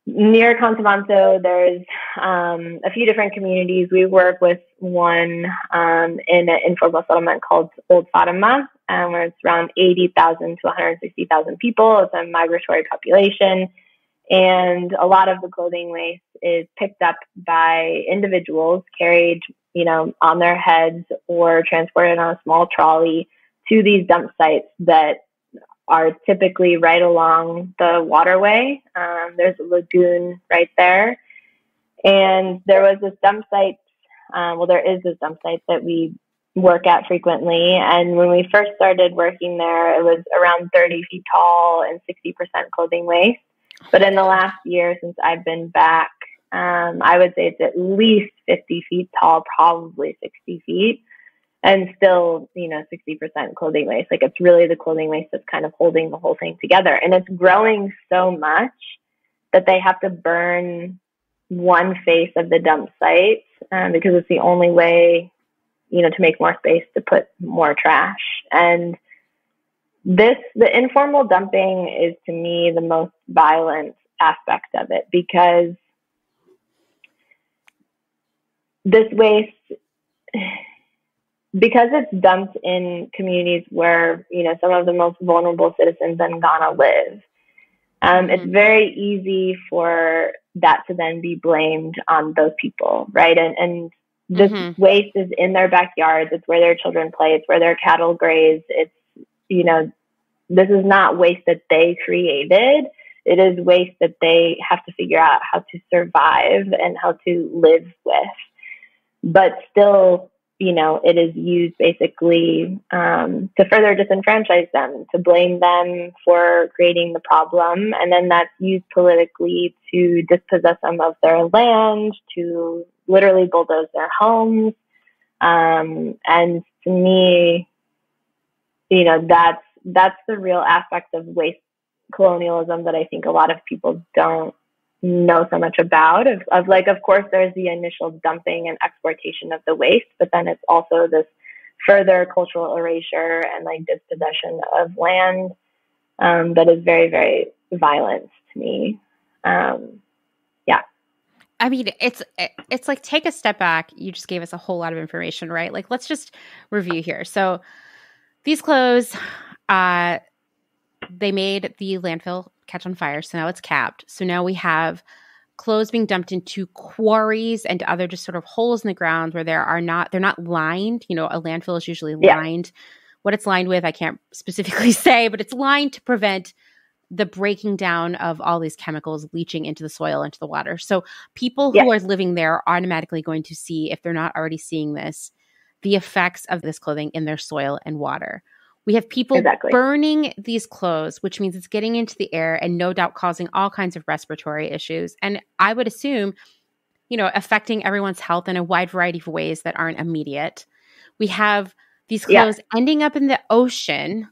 S2: near Kantamanto, there's um, a few different communities. We work with one um, in an informal settlement called Old Fadama, um, where it's around 80,000 to 160,000 people. It's a migratory population. And a lot of the clothing waste is picked up by individuals, carried, you know, on their heads or transported on a small trolley to these dump sites that are typically right along the waterway. Um, there's a lagoon right there. And there was this dump site, um, well, there is this dump site that we work at frequently. And when we first started working there, it was around 30 feet tall and 60% clothing waste. But in the last year, since I've been back, um, I would say it's at least 50 feet tall, probably 60 feet and still, you know, 60% clothing waste. Like it's really the clothing waste that's kind of holding the whole thing together. And it's growing so much that they have to burn one face of the dump site um, because it's the only way, you know, to make more space to put more trash. And this, the informal dumping is to me the most violent aspect of it because this waste because it's dumped in communities where you know some of the most vulnerable citizens in Ghana live. Um, mm-hmm. It's very easy for that to then be blamed on those people, right? And and this mm-hmm. waste is in their backyards. It's where their children play. It's where their cattle graze. It's you know this is not waste that they created. It is waste that they have to figure out how to survive and how to live with. But still, you know, it is used basically um, to further disenfranchise them, to blame them for creating the problem. And then that's used politically to dispossess them of their land, to literally bulldoze their homes. Um, and to me, you know, that's, that's the real aspect of waste colonialism that I think a lot of people don't know so much about of, of like of course there's the initial dumping and exportation of the waste but then it's also this further cultural erasure and like dispossession of land um, that is very very violent to me um, yeah
S1: I mean, it's it's like take a step back. You just gave us a whole lot of information, right? Like, let's just review here. So, these clothes, uh, they made the landfill catch on fire. So now it's capped. So now we have clothes being dumped into quarries and other just sort of holes in the ground where there are not they're not lined. You know, a landfill is usually yeah. lined. What it's lined with, I can't (laughs) specifically say, but it's lined to prevent the breaking down of all these chemicals leaching into the soil, into the water. So people who are living there are automatically going to see, if they're not already seeing this, the effects of this clothing in their soil and water. We have people exactly. burning these clothes, which means it's getting into the air and no doubt causing all kinds of respiratory issues. And I would assume, you know, affecting everyone's health in a wide variety of ways that aren't immediate. We have these clothes yeah. ending up in the ocean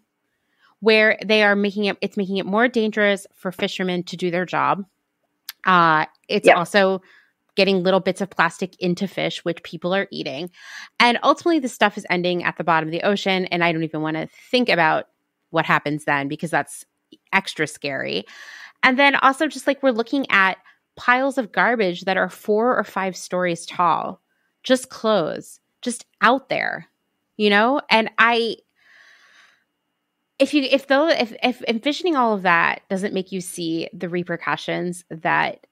S1: where they are making it it's making it more dangerous for fishermen to do their job. Uh it's yeah. also getting little bits of plastic into fish, which people are eating. And ultimately, the stuff is ending at the bottom of the ocean. And I don't even want to think about what happens then because that's extra scary. And then also, just like we're looking at piles of garbage that are four or five stories tall, just clothes, just out there, you know? And I, if you if though if if envisioning all of that doesn't make you see the repercussions that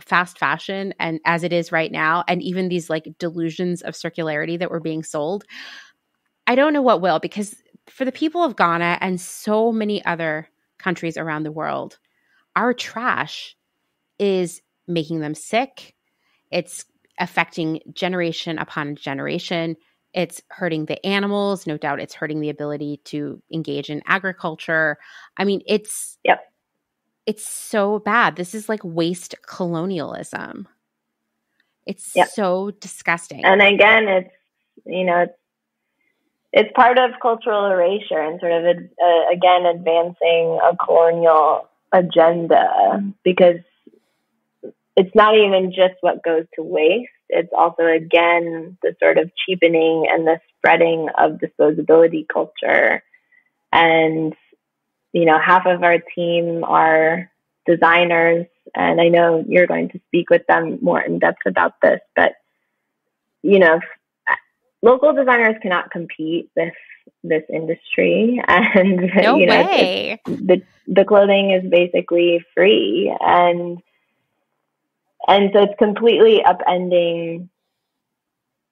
S1: fast fashion and as it is right now and even these like delusions of circularity that were being sold i don't know what will because for the people of ghana and so many other countries around the world our trash is making them sick. It's affecting generation upon generation. It's hurting the animals. No doubt it's hurting the ability to engage in agriculture. I mean it's
S2: yep
S1: it's so bad. This is like waste colonialism. It's yep. so disgusting.
S2: And again, it's you know it's it's part of cultural erasure and sort of uh, again advancing a colonial agenda because it's not even just what goes to waste. It's also again the sort of cheapening and the spreading of disposability culture. And you know, half of our team are designers, and I know you're going to speak with them more in depth about this, but you know, local designers cannot compete with this industry (laughs) and
S1: no
S2: you know
S1: way.
S2: the the clothing is basically free and and so it's completely upending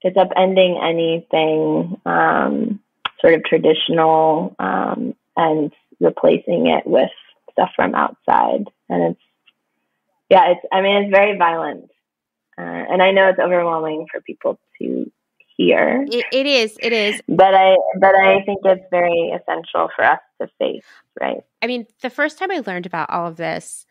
S2: it's upending anything um, sort of traditional um, and replacing it with stuff from outside and it's yeah it's i mean it's very violent uh, and i know it's overwhelming for people to hear
S1: it, it is it is
S2: but i but i think it's very essential for us to face right
S1: i mean the first time i learned about all of this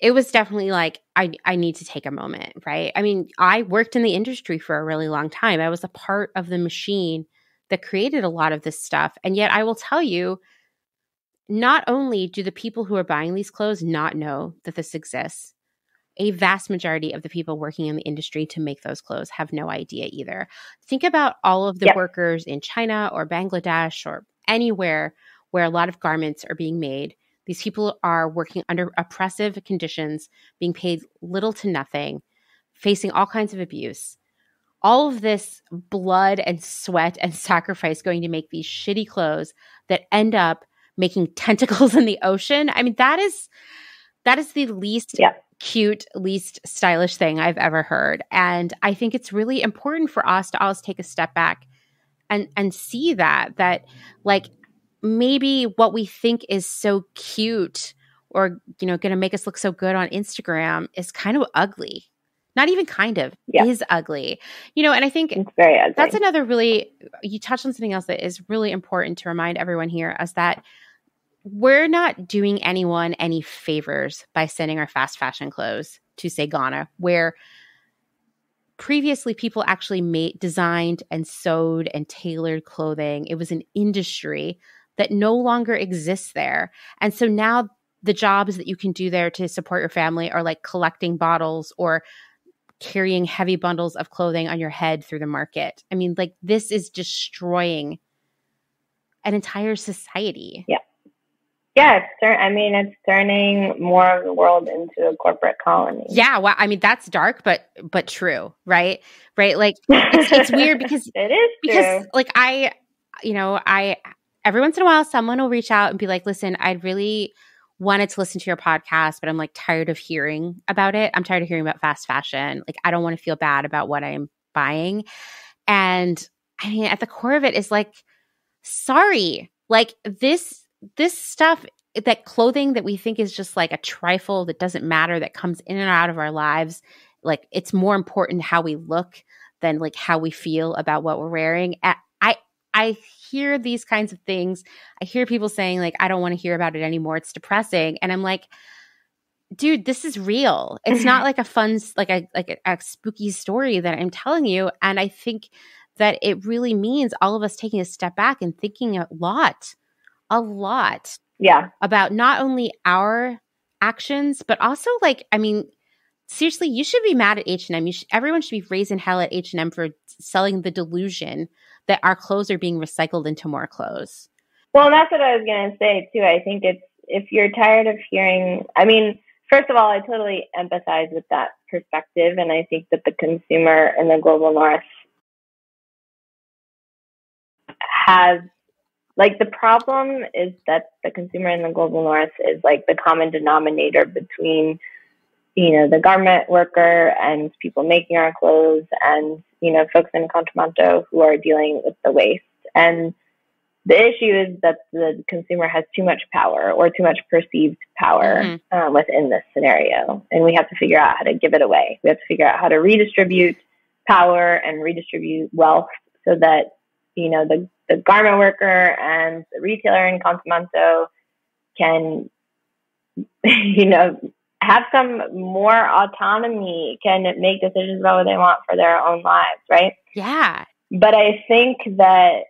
S1: it was definitely like I I need to take a moment, right? I mean, I worked in the industry for a really long time. I was a part of the machine that created a lot of this stuff. And yet I will tell you not only do the people who are buying these clothes not know that this exists, a vast majority of the people working in the industry to make those clothes have no idea either. Think about all of the yep. workers in China or Bangladesh or anywhere where a lot of garments are being made. These people are working under oppressive conditions, being paid little to nothing, facing all kinds of abuse. All of this blood and sweat and (laughs) sacrifice going to make these shitty clothes that end up making (laughs) tentacles in the ocean. I mean, that is that is the least yeah. cute, least stylish thing I've ever heard. And I think it's really important for us to always take a step back and and see that that like maybe what we think is so cute or you know going to make us look so good on Instagram is kind of ugly not even kind of yeah. is ugly you know and i think
S2: it's very ugly.
S1: that's another really you touched on something else that is really important to remind everyone here is that we're not doing anyone any favors by sending our fast fashion clothes to say ghana where previously people actually made designed and sewed and tailored clothing it was an industry that no longer exists there and so now the jobs that you can do there to support your family are like collecting bottles or carrying heavy bundles of clothing on your head through the market. I mean, like this is destroying an entire society.
S2: Yeah. Yeah, it's tur- I mean, it's turning more of the world into a corporate colony.
S1: Yeah, well, I mean, that's dark, but but true, right? Right? Like it's, it's (laughs) weird because
S2: it is
S1: because true. like I, you know, I every once in a while someone will reach out and be like, "Listen, I'd really wanted to listen to your podcast, but I'm like tired of hearing about it. I'm tired of hearing about fast fashion. Like, I don't want to feel bad about what I'm buying. And I mean, at the core of it is like, sorry, like this, this stuff, that clothing that we think is just like a trifle that doesn't matter, that comes in and out of our lives. Like, it's more important how we look than like how we feel about what we're wearing. I, I hear these kinds of things. I hear people saying, like, I don't want to hear about it anymore. It's depressing. And I'm like, dude, this is real. It's not (laughs) like a fun, like a like a, a spooky story that I'm telling you. And I think that it really means all of us taking a step back and thinking a lot, a lot,
S2: yeah,
S1: about not only our actions, but also like, I mean, seriously, you should be mad at H and M. You should, everyone should be raising hell at H and M for selling the delusion that our clothes are being recycled into more clothes.
S2: Well, that's what I was going to say too. I think it's if you're tired of hearing, I mean, first of all, I totally empathize with that perspective. And I think that the consumer in the global north has, like, the problem is that the consumer in the global north is like the common denominator between, you know, the garment worker and people making our clothes and you know, folks in Kantamanto who are dealing with the waste. And the issue is that the consumer has too much power or too much perceived power mm-hmm. um, within this scenario. And we have to figure out how to give it away. We have to figure out how to redistribute power and redistribute wealth so that, you know, the, the garment worker and the retailer in Kantamanto can (laughs) you know, have some more autonomy, can make decisions about what they want for their own lives, right?
S1: Yeah.
S2: But I think that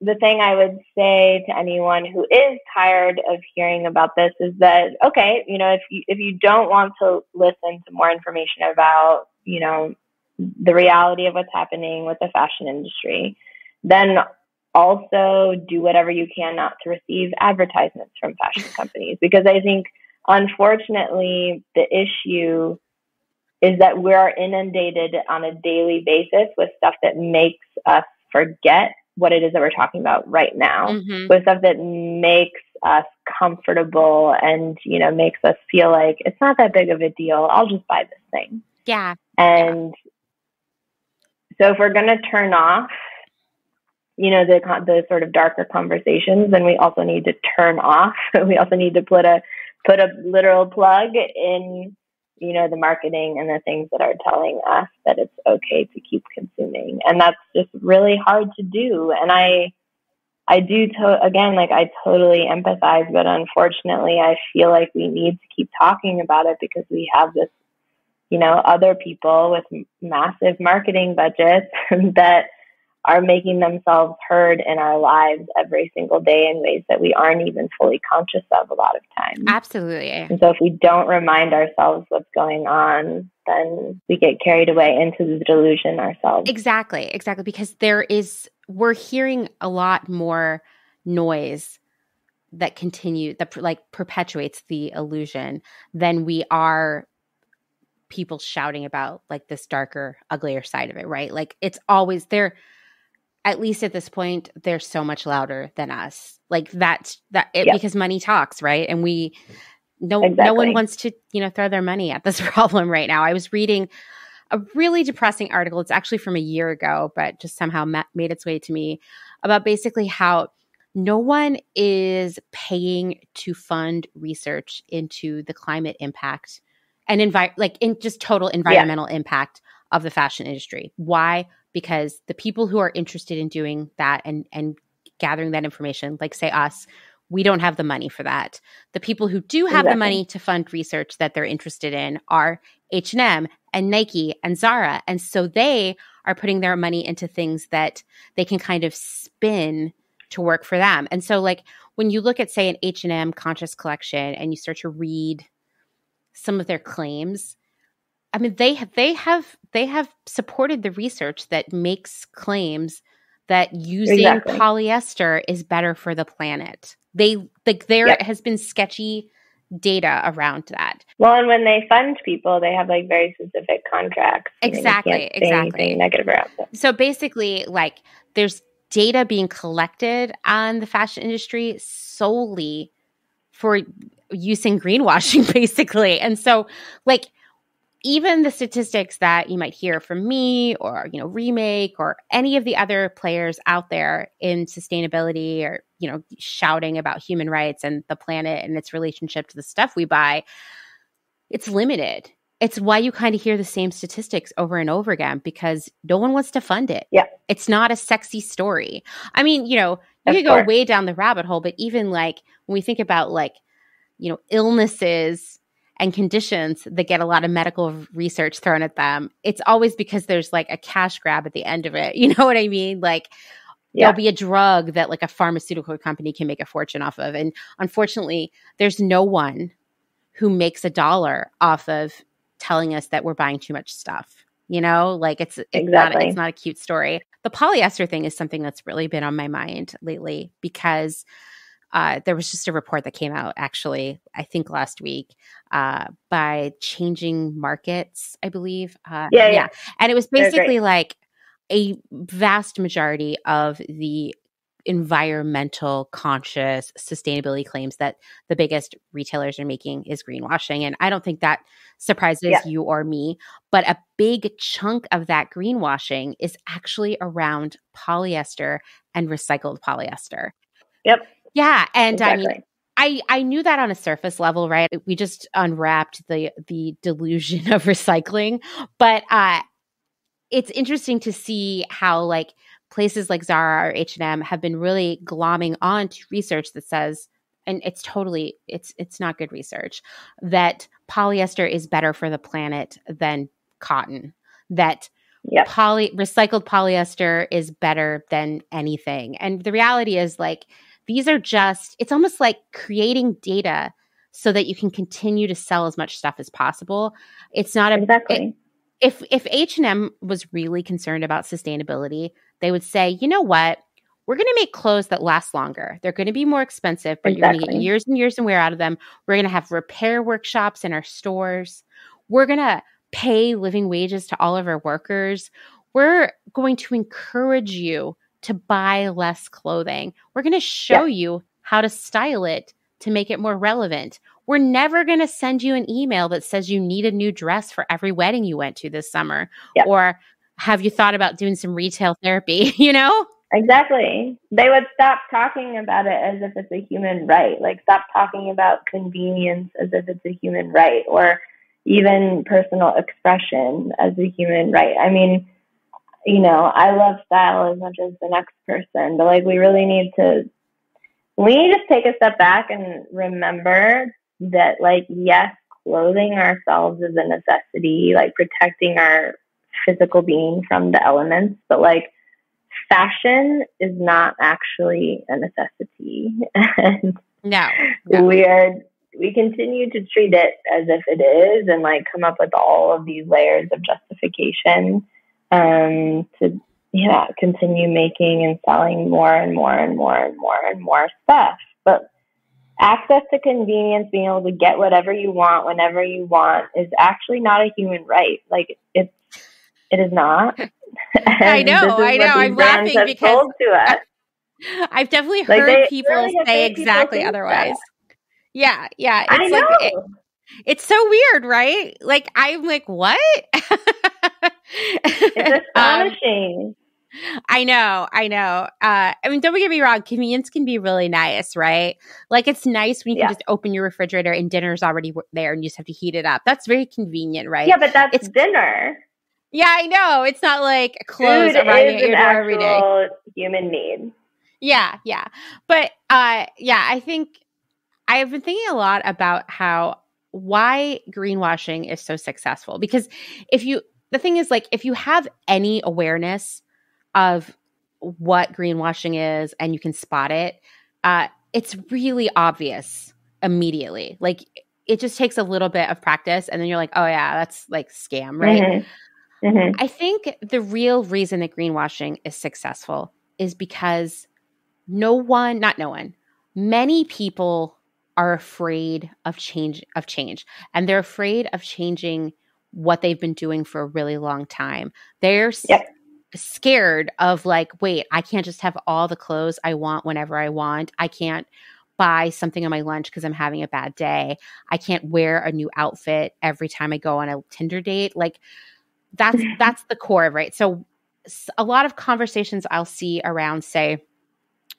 S2: the thing I would say to anyone who is tired of hearing about this is that okay, you know, if you if you don't want to listen to more information about, you know, the reality of what's happening with the fashion industry, then also do whatever you can not to receive advertisements from fashion (laughs) companies because I think unfortunately the issue is that we're inundated on a daily basis with stuff that makes us forget what it is that we're talking about right now mm-hmm. with stuff that makes us comfortable and you know makes us feel like it's not that big of a deal i'll just buy this thing
S1: yeah
S2: and yeah. so if we're going to turn off you know the the sort of darker conversations then we also need to turn off (laughs) we also need to put a put a literal plug in you know, the marketing and the things that are telling us that it's okay to keep consuming. And that's just really hard to do. And I, I do, to, again, like I totally empathize, but unfortunately, I feel like we need to keep talking about it because we have this, you know, other people with massive marketing budgets (laughs) that are making themselves heard in our lives every single day in ways that we aren't even fully conscious of a lot of times.
S1: Absolutely.
S2: And so if we don't remind ourselves what's going on, then we get carried away into the delusion ourselves.
S1: Exactly. Exactly. Because there is, we're hearing a lot more noise that continue that like perpetuates the illusion than we are people shouting about like this darker uglier side of it right like it's always there at least at this point they're so much louder than us like that's that it, yep. because money talks right and we no exactly. no one wants to you know throw their money at this (laughs) problem right now i was reading a really depressing article it's actually from a year ago but just somehow ma- made its way to me about basically how no one is paying to fund research into the climate impact and envi- like in just total environmental yeah. impact of the fashion industry why because the people who are interested in doing that and and gathering that information like say us we don't have the money for that. The people who do have exactly. the money to fund research that they're interested in are h&m and nike and zara. And so they are putting their money into things that they can kind of spin to work for them. And so like when you look at say an h&m conscious collection and you start to read some of their claims I mean, they have they have they have supported the research that makes claims that using exactly. polyester is better for the planet. They like there yep. has been sketchy data around that.
S2: Well, and when they fund people, they have like very specific contracts.
S1: Exactly, exactly.
S2: Negative around
S1: it. So basically, like there's data being collected on the fashion industry solely for using greenwashing, (laughs) basically. And so, like even the statistics that you might hear from me or you know remake or any of the other players out there in sustainability or you know shouting about human rights and the planet and its relationship to the stuff we buy it's limited. It's why you kind of hear the same statistics over and over again because no one wants to fund it.
S2: Yeah.
S1: It's not a sexy story. I mean you know you could go way down the rabbit hole but even like when we think about like you know illnesses and conditions that get a lot of medical research thrown at them, it's always because there's like a cash grab at the end of it. (laughs) You know what I mean? Like yeah. there'll be a drug that like a pharmaceutical company can make a fortune off of. And unfortunately, there's no one who makes a dollar off of telling us that we're buying too much stuff. You know, like it's, it's exactly. not it's not a cute story. The polyester thing is something that's really been on my mind lately because uh, there was just a report that came out actually, I think last week, uh, by Changing Markets, I believe.
S2: Uh, yeah, yeah, yeah,
S1: And it was basically like a vast majority of the environmental conscious sustainability claims that the biggest retailers are making is greenwashing and i don't think that surprises yeah. you or me but a big chunk of that greenwashing is actually around polyester and recycled polyester
S2: yep
S1: yeah, and exactly. I mean, I I knew that on a surface level, right? We just unwrapped the the delusion (laughs) of recycling, but uh, it's interesting to see how like places like Zara or H and M have been really glomming on to research that says and it's totally it's it's not good research that polyester is better for the planet than cotton. That
S2: Yep.
S1: poly recycled polyester is better than anything. And the reality is like these are just it's almost like creating data so that you can continue to sell as much stuff as possible. It's not a
S2: Exactly.
S1: if if H&M was really concerned about sustainability, they would say, "You know what? We're going to make clothes that last longer. They're going to be more expensive, but you're going to get years and years and wear out of them. We're going to have repair workshops in our stores. We're going to pay living wages to all of our workers. We're going to encourage you to buy less clothing. We're going to show you how to style it to make it more relevant. We're never going to send you an email that says you need a new dress for every wedding you went to this summer
S2: Yep.
S1: or have you thought about doing some retail therapy, (laughs) you know?
S2: Exactly. They would stop talking about it as if it's a human right. Like stop talking about convenience as if it's a human right or even personal expression as a human right. I mean, you know, I love style as much as the next person, but like we really need to we need to take a step back and remember that like yes, clothing ourselves is a necessity, like protecting our physical being from the elements, but like fashion is not actually a necessity. and (laughs)
S1: No. no.
S2: we are we continue to treat it as if it is and like come up with all of these layers of justification um to yeah continue making and selling more and more and more and more and more stuff but access to convenience being able to get whatever you want whenever you want is actually not a human right like it's it is not (laughs)
S1: I (laughs) know, I know. I'm laughing because
S2: us (laughs)
S1: I've definitely heard
S2: they
S1: people
S2: really
S1: say
S2: made people
S1: exactly otherwise.
S2: that.
S1: Yeah, yeah.
S2: I
S1: It's
S2: know.
S1: like it- it's so weird, right? Like I'm like, what?
S2: it's (laughs)
S1: Um,
S2: astonishing.
S1: I know, I know. Uh, I mean, don't get me wrong. Convenience can be really nice, right? Like it's nice when you
S2: Yeah.
S1: can just open your refrigerator and dinner's already w- there, and you just have to heat it up. That's very convenient, right?
S2: yeah, but that's
S1: it's-
S2: dinner.
S1: Yeah, I know. It's not like clothes
S2: Food
S1: arriving
S2: is
S1: at your door every day.
S2: human need.
S1: Yeah, yeah. But uh yeah, I think I've been thinking a lot about how why greenwashing is so successful because if you the thing is like if you have any awareness of what greenwashing is and you can spot it, uh it's really obvious immediately. Like it just takes a little bit of practice and then you're like, "Oh yeah, that's like scam, right?"
S2: Mhm. Mhm.
S1: I think the real reason that greenwashing is successful is because no one, not no one, many people are afraid of change of change and they're afraid of changing what they've been doing for a really long time. They're s- scared of like, wait, I can't just have all the clothes I want whenever I want. I can't buy something on my lunch because I'm having a bad day. I can't wear a new outfit every time I go on a Tinder date. Like that's (laughs) that's the core of right. So a lot of conversations I'll see around say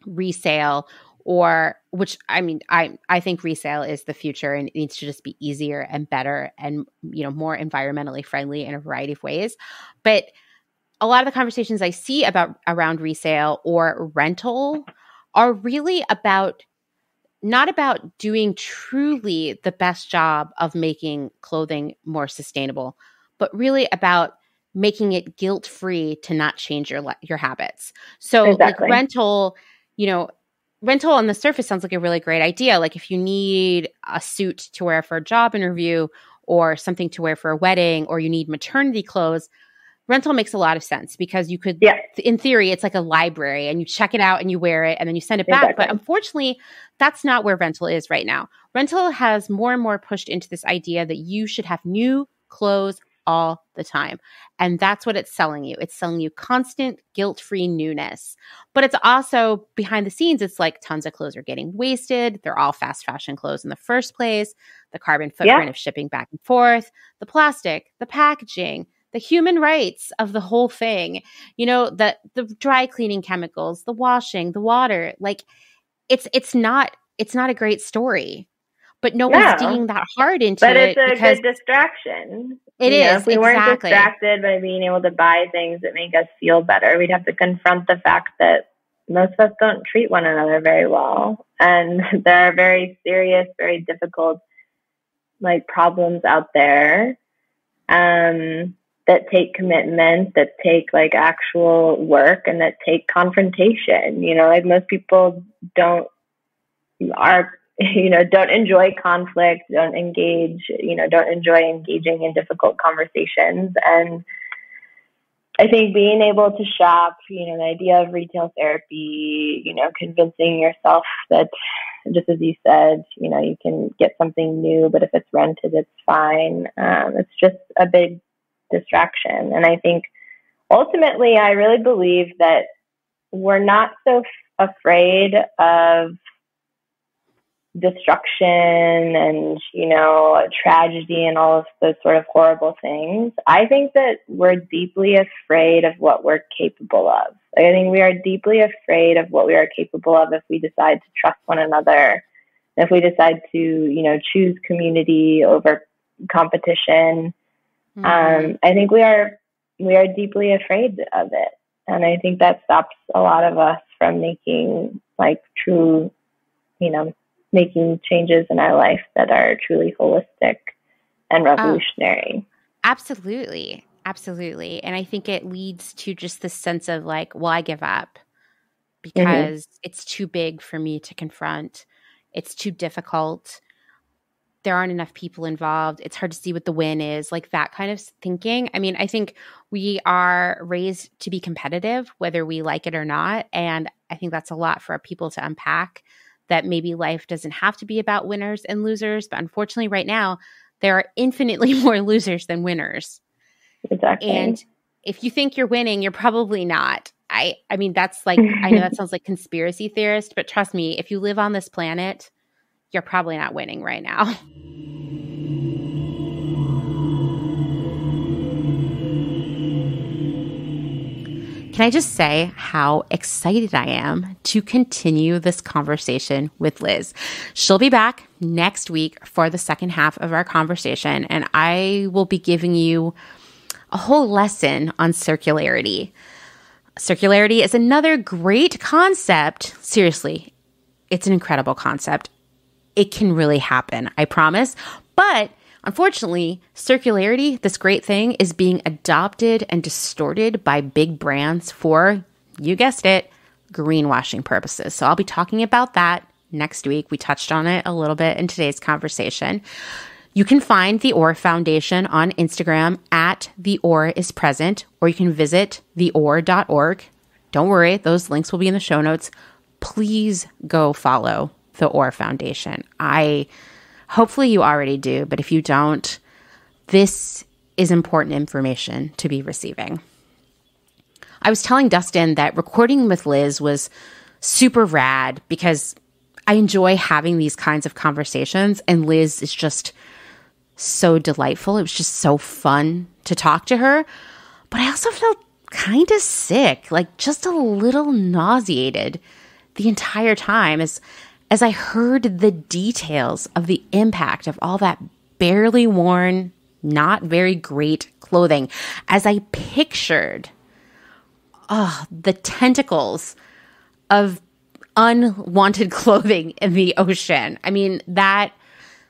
S1: resale or which I mean I I think resale is the future and it needs to just be easier and better and you know more environmentally friendly in a variety of ways. But a lot of the conversations I see about around resale or rental are really about not about doing truly the best job of making clothing more sustainable, but really about making it guilt free to not change your your habits. So
S2: Exactly.
S1: like rental, you know, rental on the surface sounds like a really great idea. Like if you need a suit to wear for a job interview or something to wear for a wedding or you need maternity clothes, rental makes a lot of sense because you could
S2: Yeah.
S1: in theory it's like a library and you check it out and you wear it and then you send it back but unfortunately that's not where rental is right now rental has more and more pushed into this idea that you should have new clothes all the time. And that's what it's selling you. It's selling you constant guilt-free newness. But it's also behind the scenes it's like tons of clothes are getting wasted. They're all fast fashion clothes in the first place. The carbon footprint of shipping back and forth. The plastic the packaging the human rights of the whole thing. You know the the dry cleaning chemicals the washing the water. Like it's it's not it's not a great story but no
S2: No.
S1: one's digging that hard into
S2: But
S1: it But
S2: it's a good distraction.
S1: It
S2: you know, if we weren't distracted by being able to buy things that make us feel better, we'd have to confront the fact that most of us don't treat one another very well. And (laughs) there are very serious, very difficult like problems out there um, that take commitment, that take like actual work, and that take confrontation. You know, like most people don't are (laughs) you know don't enjoy conflict, don't engage, you know, don't enjoy engaging in difficult conversations and I think being able to shop, you know, the idea of retail therapy, you know, convincing yourself that just as you said, you know, you can get something new, but if it's rented, it's fine. Um, it's just a big distraction. And I think ultimately, I really believe that we're not so f- afraid of destruction and you know tragedy and all of those sort of horrible things i think that we're deeply afraid of what we're capable of. I think we are deeply afraid of what we are capable of if we decide to trust one another if we decide to you know choose community over competition. Mm-hmm. um, i think we are we are deeply afraid of it. And i think that stops a lot of us from making like true you know making changes in our life that are truly holistic and oh. revolutionary. Oh,
S1: absolutely. Absolutely. And I think it leads to just this sense of like, well, I give up because mm-hmm. it's too big for me to confront. It's too difficult. There aren't enough people involved. It's hard to see what the win is, like that kind of thinking. I mean, I think we are raised to be competitive, whether we like it or not. And I think that's a lot for people to unpack that maybe life doesn't have to be about winners and losers. But unfortunately, right now, there are infinitely (laughs) more losers than winners.
S2: Exactly.
S1: And if you think you're winning, you're probably not. I I mean that's (laughs) like I know that sounds like conspiracy theorist, but trust me, if you live on this planet, you're probably not winning right now. (laughs) Can I just say how excited I am to continue this conversation with Liz? She'll be back next week for the second half of our conversation, and I will be giving you a whole lesson on circularity. Circularity is another great concept. Seriously, it's an incredible concept. It can really happen, I promise. But Unfortunately, circularity, this great thing, is being adopted and distorted by big brands for, you guessed it, greenwashing purposes. So I'll be talking about that next week. We touched on it a little bit in today's conversation. You can find the OR Foundation on Instagram at the OR is present, or you can visit theor.org. Don't worry, those links will be in the show notes. Please go follow the OR Foundation. I Hopefully, you already do, but if you don't, this is important information to be receiving. I was telling Dustin that recording with Liz was super rad because I enjoy having these kinds of conversations, and Liz is just so delightful. It was just so fun to talk to her. But I also felt kind of sick, like just a little nauseated the entire time as as I heard the details of the impact of all that barely worn, not very great clothing, as I pictured oh, the tentacles of unwanted (laughs) clothing in the ocean. I mean, that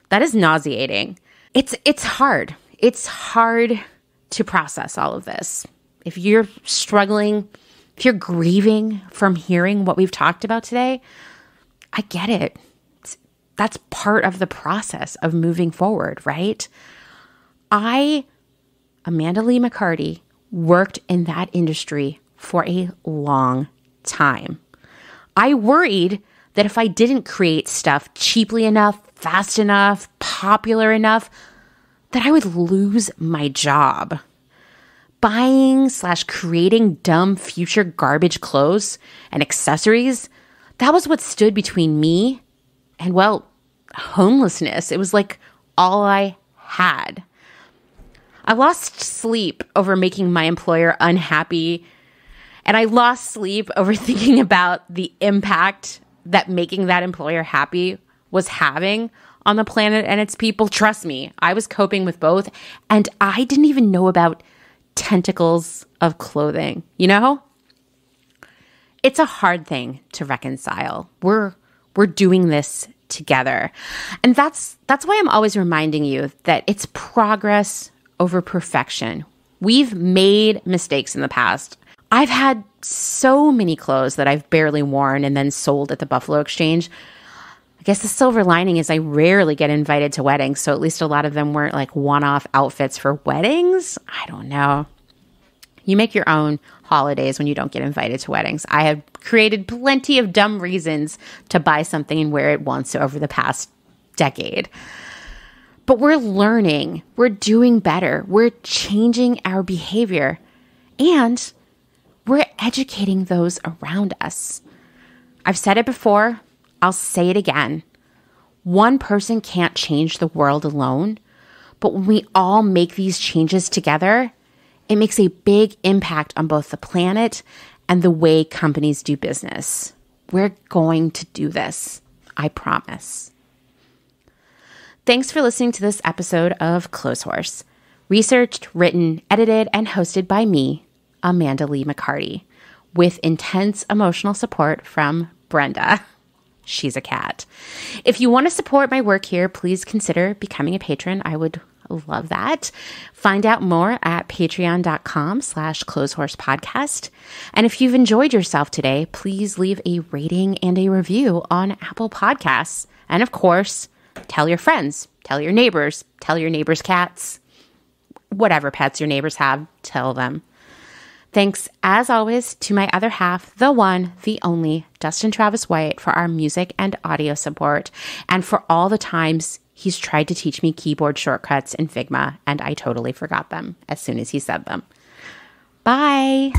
S1: that is nauseating. It's it's hard. It's hard to process all of this. If you're struggling, if you're grieving from hearing what we've talked about today, I get it. That's part of the process of moving forward, right? I, Amanda Lee McCarty, worked in that industry for a long time. I worried that if I didn't create stuff cheaply enough, fast enough, popular enough, that I would lose my job. Buying slash creating dumb future garbage clothes and accessories that was what stood between me and, well, homelessness. It was like all I had. I lost sleep over making my employer unhappy. And I lost sleep over (laughs) thinking about the impact that making that employer happy was having on the planet and its people. Trust me, I was coping with both. And I didn't even know about tentacles of clothing, you know? It's a hard thing to reconcile. We're we're doing this together. And that's that's why I'm always reminding you that it's progress over perfection. We've made mistakes in the past. I've had so many clothes that I've barely worn and then sold at the Buffalo Exchange. I guess the silver lining is I rarely get invited to weddings, so at least a lot of them weren't like one off outfits for weddings. I don't know. You make your own holidays when you don't get invited to weddings. I have created plenty of dumb reasons to buy something and wear it once over the past decade. But we're learning, we're doing better, we're changing our behavior, and we're educating those around us. I've said it before, I'll say it again. One person can't change the world alone, but when we all make these changes together, it makes a big impact on both the planet and the way companies do business. We're going to do this. I promise. Thanks for listening to this episode of Clotheshorse, Researched, written, edited, and hosted by me, Amanda Lee McCarty, with intense emotional support from Brenda. She's a cat. If you want to support my work here, please consider becoming a patron. I would love that. Find out more at patreon.com slash clotheshorse podcast. And if you've enjoyed yourself today, please leave a rating and a review on Apple Podcasts. And of course, tell your friends, tell your neighbors, tell your neighbors' cats, whatever pets your neighbors have, tell them. Thanks, as always, to my other half, the one, the only, Dustin Travis White, for our music and audio support, and for all the times He's tried to teach me keyboard shortcuts in Figma, and I totally forgot them as soon as he said them. Bye.